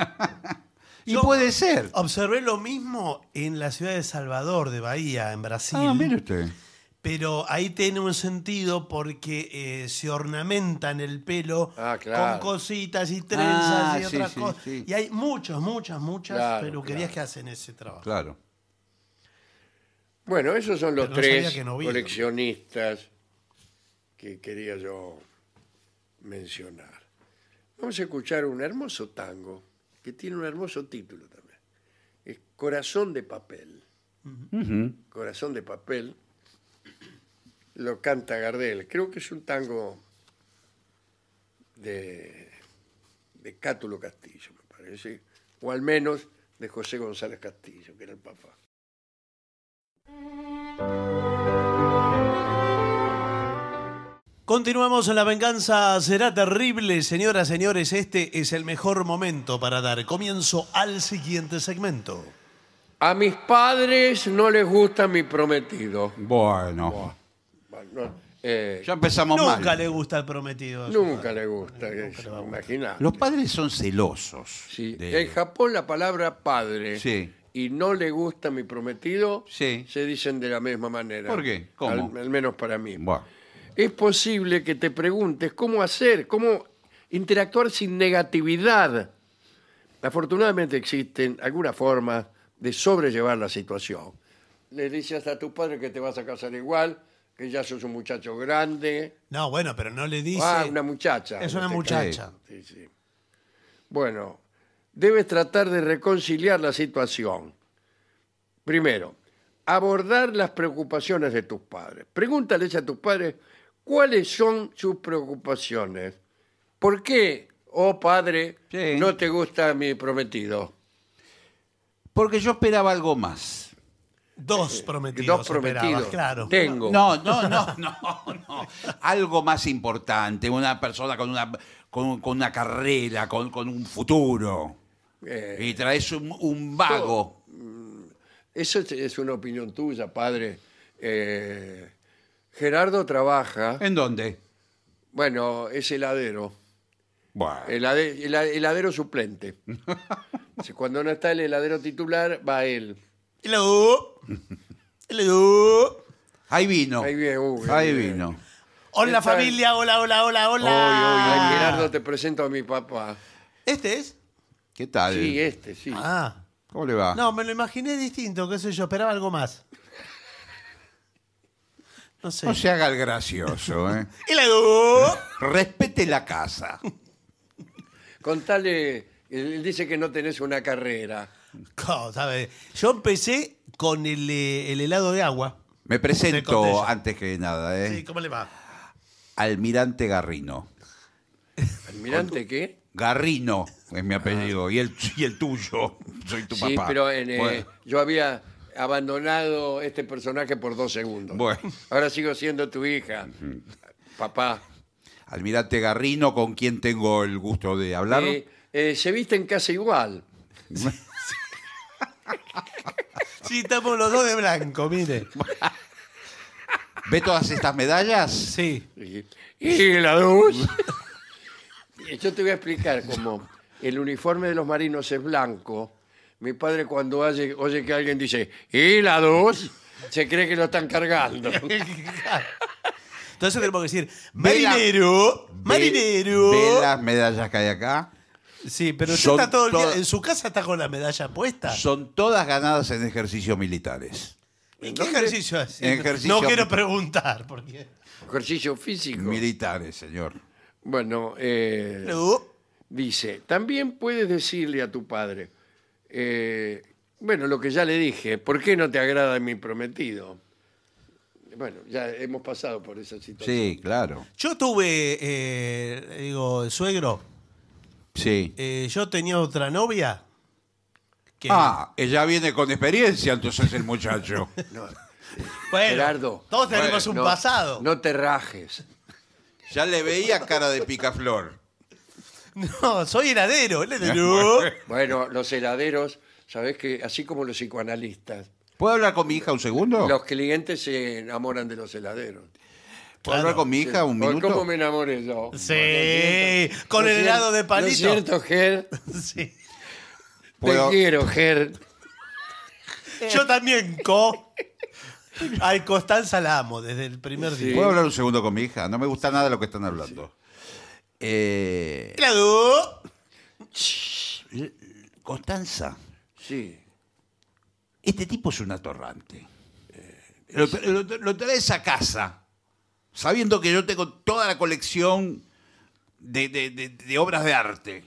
Y Yo- puede ser. Observé lo mismo en la ciudad de Salvador, de Bahía, en Brasil. Ah, mire usted. Pero ahí tiene un sentido porque eh, se ornamentan el pelo Ah, claro. con cositas y trenzas Ah, y sí, otras sí, cosas. sí. Y hay muchas, muchas, muchas Claro, peluquerías claro. que hacen ese trabajo. Claro. Bueno, esos son los Pero tres coleccionistas que quería yo mencionar. Vamos a escuchar un hermoso tango que tiene un hermoso título también. Es Corazón de papel. Corazón de papel. Lo canta Gardel. Creo que es un tango de, de Cátulo Castillo, me parece. O al menos de José González Castillo, que era el papá. Continuamos en La Venganza Será Terrible. Señoras, señores, este es el mejor momento para dar comienzo al siguiente segmento. A mis padres no les gusta mi prometido. Bueno. Bueno, no, eh, Ya empezamos Nunca mal. le gusta el prometido. a su nunca padre. le gusta. Los padres son celosos. Sí, de- En Japón la palabra padre Sí. y no le gusta mi prometido Sí. se dicen de la misma manera. ¿Por qué? ¿Cómo? Al, al menos para mí. Bueno. Es posible que te preguntes cómo hacer, cómo interactuar sin negatividad. Afortunadamente existen algunas formas de sobrellevar la situación. Le dices a tu padre que te vas a casar igual que ya sos un muchacho grande. No, bueno, pero no le dice. Ah, una muchacha. es una este muchacha. Sí, sí. Bueno, debes tratar de reconciliar la situación. Primero, abordar las preocupaciones de tus padres. Pregúntales a tus padres cuáles son sus preocupaciones. ¿Por qué, oh padre, Sí. no te gusta mi prometido? Porque yo esperaba algo más. Dos prometidos. Dos esperabas, prometidos. claro. Tengo. No, no, no, no, no. Algo más importante, una persona con una, con, con una carrera, con, con un futuro. Eh, Y traes un, un vago. Eso es, es una opinión tuya, padre. Eh, Gerardo trabaja, ¿En dónde? bueno, es heladero. Bueno, Helade- hela- heladero suplente. *laughs* Si Cuando no está el heladero titular, va él. Hello. Hello. ahí vino. Ahí viene, uh, Ahí bien. vino. Hola ¿Qué tal? familia, hola, hola, hola, hola. Ay, Gerardo, te presento a mi papá. ¿Este es? ¿Qué tal? Sí, este, sí. Ah. ¿Cómo le va? No, me lo imaginé distinto, qué sé yo, esperaba algo más. No sé. No se haga el gracioso, ¿eh? *laughs* Hello. Respete la casa. Contale, él dice que no tenés una carrera. Yo empecé con el, eh, el helado de agua. Me presento antes que nada, ¿eh? Sí, ¿cómo le va? Almirante Garrino. ¿Almirante qué? Garrino es mi apellido. Y el, y el tuyo. Soy tu Sí, papá. pero en, eh, Bueno, yo había abandonado este personaje por dos segundos. Bueno. Ahora sigo siendo tu hija. Papá. Almirante Garrino, con quien tengo el gusto de hablar. Eh, eh, se visten casi igual. *laughs* Sí, estamos los dos de blanco, mire. ¿Ve todas estas medallas? Sí. Y, y la luz. *laughs* Yo te voy a explicar cómo el uniforme de los marinos es blanco. Mi padre cuando oye, oye que alguien dice, ¿y la luz? Se cree que lo están cargando. *laughs* Entonces tenemos que decir, Ve la- marinero, Ve- marinero. ¿Ve las medallas que hay acá? Sí, pero usted Son está todo el día, todas- en su casa está con la medalla puesta. Son todas ganadas en ejercicios militares. ¿Y qué ejercicio hace? Ejercicio- No quiero preguntar, porque... Ejercicio físico. Militares, señor. Bueno, eh, No. dice, también puedes decirle a tu padre, eh, bueno, lo que ya le dije, ¿por qué no te agrada mi prometido? Bueno, ya hemos pasado por esa situación. Sí, claro. Yo tuve, eh, digo, suegro, Sí. eh, yo tenía otra novia. Que, Ah, ella viene con experiencia, entonces el muchacho. *laughs* bueno, Gerardo, todos tenemos un No, pasado. No te rajes. Ya le veía cara de picaflor. *laughs* No, soy heladero, heladero. *laughs* Bueno, los heladeros, sabes que así como los psicoanalistas, ¿Puedo hablar con mi hija un segundo? los clientes se enamoran de los heladeros. ¿Puedo hablar con mi hija un ¿Por minuto? ¿Cómo me enamoré yo? Sí, con ¿No el helado de palito. ¿No es cierto, Ger? *laughs* Sí. ¿Puedo- Te quiero, Ger. Yo también, Co. Ay, Constanza la amo desde el primer Sí. día. ¿Puedo hablar un segundo con mi hija? No me gusta nada lo que están hablando. Eh, Helado. Constanza, Sí. este tipo es un atorrante. Lo, lo- lo traes a casa, sabiendo que yo tengo toda la colección de, de- de- de obras de arte.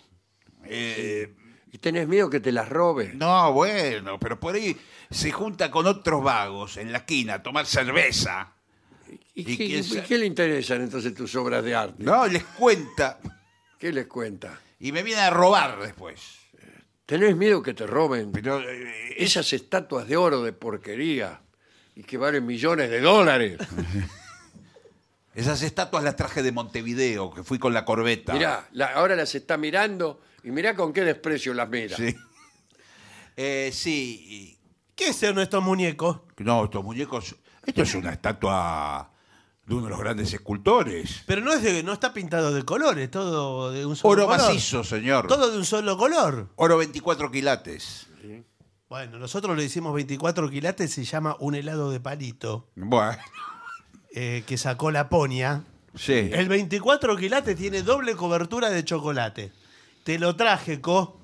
Eh, ¿Y tenés miedo que te las robe? no, bueno, pero por ahí se junta con otros vagos en la esquina a tomar cerveza. ¿Y, ¿Y qué, quién y sabe? qué le interesan entonces tus obras de arte? No, les cuenta ¿Qué les cuenta? y me viene a robar después. ¿Tenés miedo que te roben Pero eh, esas estatuas de oro de porquería y que valen millones de dólares? *laughs* esas estatuas las traje de Montevideo, que fui con la corbeta. Mirá, la- ahora las está mirando y mirá con qué desprecio las mira. Sí. Eh, sí. ¿Qué son estos muñecos? y- No, estos muñecos. Esto es una estatua de uno de los grandes escultores. Pero no es de, no está pintado de colores, todo de un solo Oro color. macizo, señor. Todo de un solo color. Oro 24 quilates. Bueno, nosotros le hicimos 24 quilates, se llama un helado de palito, Bueno, eh, que sacó la ponia. sí. El 24 quilates tiene doble cobertura de chocolate. Te lo traje, Co.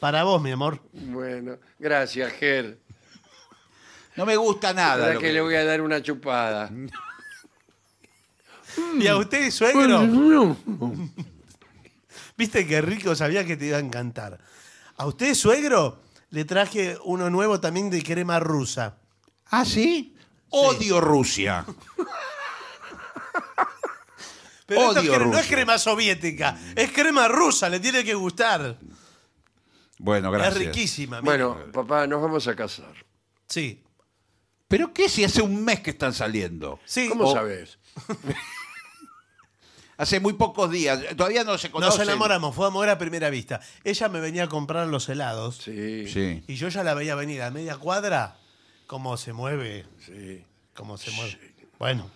Para vos, mi amor. Bueno, gracias, Ger. No me gusta nada. Ahora lo que que- le voy a dar una chupada. *laughs* ¿Y a usted, suegro? Viste que rico, sabía que te iba a encantar. A usted, suegro, le traje uno nuevo también de crema rusa. ¿Ah, sí? Odio Rusia. Pero esto Odio cre- no es Rusia. crema soviética, es crema rusa, le tiene que gustar. Bueno, gracias. Es riquísima. mire. Bueno, papá, nos vamos a casar. Sí. ¿Pero qué si hace un mes que están saliendo? Sí. ¿Cómo o- sabes? *laughs* Hace muy pocos días. Todavía no se Nos conocen. enamoramos, fue amor a primera vista. Ella me venía a comprar los helados Sí, sí. Sí. y yo ya la veía venir a media cuadra, cómo se mueve, cómo se mueve. Bueno.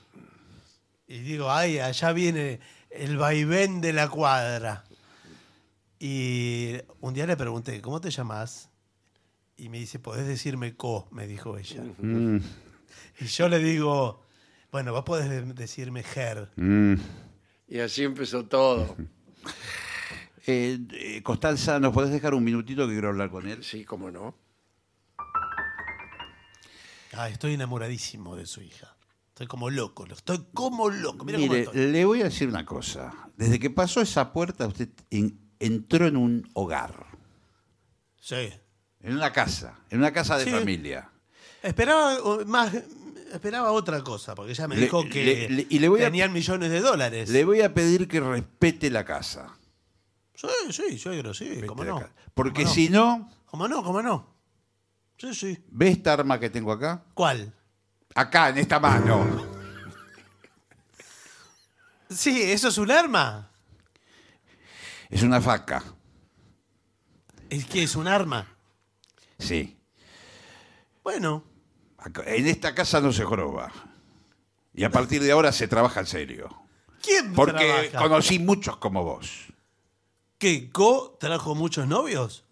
Y digo, ay, allá viene el vaivén de la cuadra. Y un día le pregunté, ¿cómo te llamas? Y me dice, podés decirme co, me dijo ella. Mm, Y yo le digo, bueno, vos podés de- decirme Ger. mm. Y así empezó todo. Eh, eh, Constanza, ¿nos podés dejar un minutito que quiero hablar con él? Sí, cómo no. Ah, estoy enamoradísimo de su hija. Estoy como loco, lo- estoy como loco. Cómo Mire, estoy. le voy a decir una cosa. Desde que pasó esa puerta, usted en- entró en un hogar, Sí. en una casa, en una casa de Sí. familia. Esperaba más, esperaba otra cosa, porque ella me Le- dijo que le- le- y le voy a- tenían millones de dólares. Le voy a pedir que respete la casa. Sí, sí, suegro, sí, Respete cómo no. Porque ¿Cómo no? si no, ¿Cómo no? ¿Cómo no? Sí, sí. ¿ve esta arma que tengo acá? ¿Cuál? Acá, en esta mano. Sí, ¿eso es un arma? Es una faca. ¿Es que es un arma? Sí. Bueno, En esta casa no se joroba. Y a partir de ahora se trabaja en serio. ¿quién Porque trabaja? conocí muchos como vos. ¿Qué? ¿Co trajo muchos novios?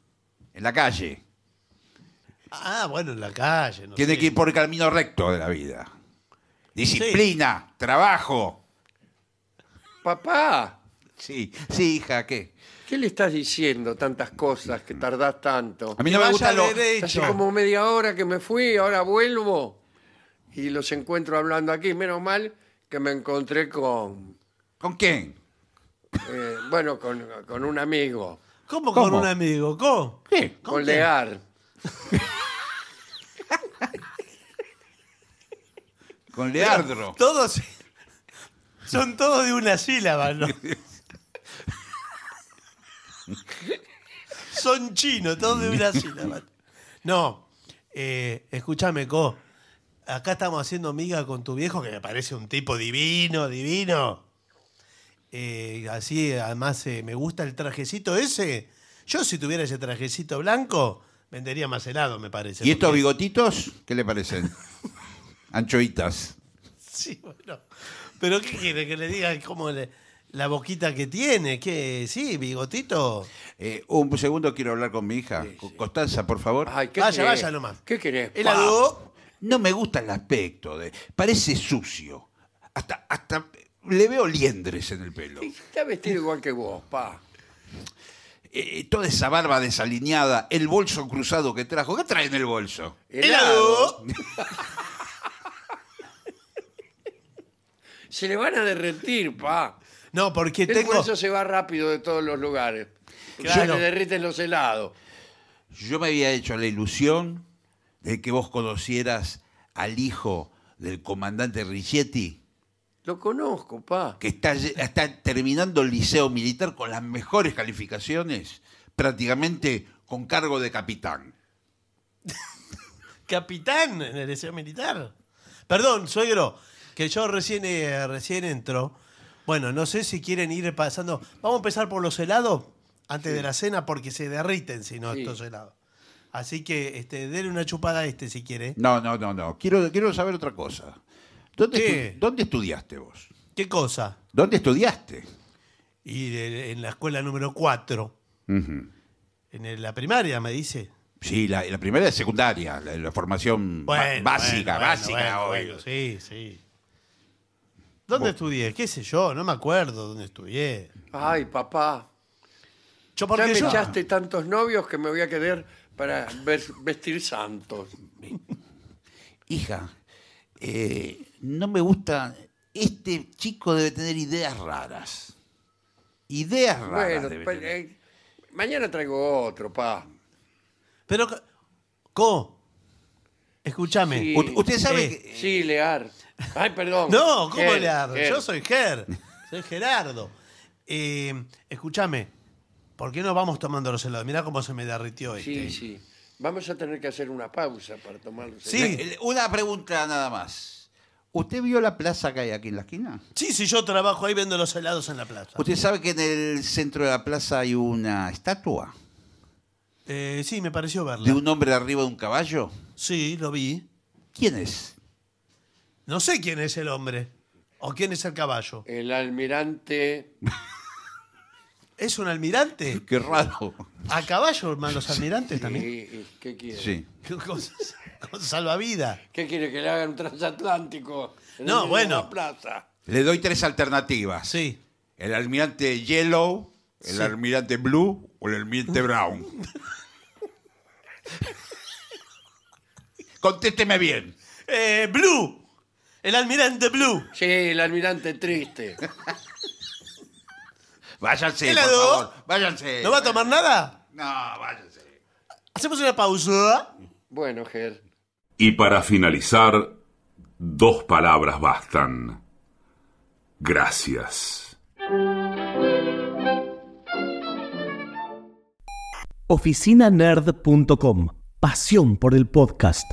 En la calle. Ah, bueno, en la calle. No Tiene sé. que ir por el camino recto de la vida. Disciplina, trabajo. Papá, Sí, sí, hija, ¿qué? ¿Qué le estás diciendo tantas cosas que tardás tanto? A mí no me gusta lo... derecho. Hace como media hora que me fui, ahora vuelvo y los encuentro hablando aquí. Menos mal que me encontré con, ¿Con quién? eh, bueno, con, con un amigo, ¿Cómo, con ¿Cómo? un amigo? ¿Co? ¿Qué? ¿Con con? Lear. Con Leandro. Todos son todos de una sílaba, ¿no? *laughs* son chinos, todos de una sílaba. *laughs* No, eh, escúchame, Co. Acá estamos haciendo amiga con tu viejo, que me parece un tipo divino, divino. Eh, así, además, eh, me gusta el trajecito ese. Yo, si tuviera ese trajecito blanco, vendería más helado, me parece. ¿Y estos porque- bigotitos? ¿Qué le parecen? *laughs* Anchoitas. Sí, bueno. Pero ¿qué quiere que le diga cómo le- la boquita que tiene? ¿Qué? Sí, bigotito. Eh, un segundo quiero hablar con mi hija. Constanza, por favor. Ay, ¿qué Vaya, querés? vaya nomás. ¿Qué querés? pa? Helado. No me gusta el aspecto. De, parece sucio. Hasta, hasta le veo liendres en el pelo. Está vestido igual que vos, pa. Eh, toda esa barba desalineada, el bolso cruzado que trajo. ¿Qué trae en el bolso? Helado. *laughs* Se le van a derretir, pa. No, porque Él tengo. se va rápido de todos los lugares. Se Claro. le derriten los helados. Yo me había hecho la ilusión de que vos conocieras al hijo del comandante Richetti, Lo conozco, pa. que está, lle- está terminando el liceo militar con las mejores calificaciones, prácticamente con cargo de capitán. *laughs* Capitán en el deseo militar. Perdón, suegro, que yo recién, eh, recién entro. Bueno, no sé si quieren ir pasando. Vamos a empezar por los helados antes de la cena porque se derriten si no Sí. estos helados. Así que este, denle una chupada a este si quiere. No, no, no, no. Quiero, quiero saber otra cosa. ¿Dónde, ¿Qué? estu- ¿Dónde estudiaste vos? ¿Qué cosa? ¿Dónde estudiaste? Y de- en la escuela número 4. Ujú. En el- la primaria, me dice. Sí, la, la primera es secundaria, la, la formación Bueno, básica, bueno, básica. bueno, sí, sí. ¿Dónde estudié? ¿Qué sé yo? No me acuerdo dónde estudié. Ay, papá. Yo Ya porque me yo- echaste tantos novios que me voy a quedar para ves- vestir santos. *laughs* Hija, eh, no me gusta este chico debe tener ideas raras. Ideas raras. Bueno, debe pues, tener. eh, mañana traigo otro, pa. Pero, Co, escúchame. Sí. U- Usted sabe Eh, que... Sí, Lear. Ay, perdón. No, ¿cómo Ger, le hago? Ger. Yo soy Ger. Soy Gerardo. Eh, escúchame. ¿Por qué no vamos tomando los helados? Mirá cómo se me derritió este. Sí, sí. Vamos a tener que hacer una pausa para tomarlos. Sí. Eh, Una pregunta nada más. ¿Usted vio la plaza que hay aquí en la esquina? Sí, sí, yo trabajo ahí vendo los helados en la plaza. ¿Usted sabe que en el centro de la plaza hay una estatua Eh, sí, me pareció verla. de un hombre arriba de un caballo? Sí, lo vi. ¿Quién es? No sé quién es el hombre. O quién es el caballo. El almirante. ¿Es un almirante? *laughs* Qué raro. ¿A caballo, hermano, los almirantes también? ¿Qué, qué quiere? Sí. *laughs* Con, con salvavidas. ¿Qué quiere que le hagan un transatlántico? en No, el medio de bueno. la plaza. Le doy tres alternativas. Sí. El almirante Yellow, el Sí. almirante Blue o el almirante Brown. *laughs* Contésteme bien. Eh, Blue. El almirante Blue. Sí, el almirante triste. *laughs* Váyanse, ¿Helado? por favor. Váyanse. ¿No va a tomar nada? No, váyanse. Hacemos una pausa. Bueno, Ger. Y para finalizar, dos palabras bastan. Gracias. oficinanerd.com. Pasión por el podcast.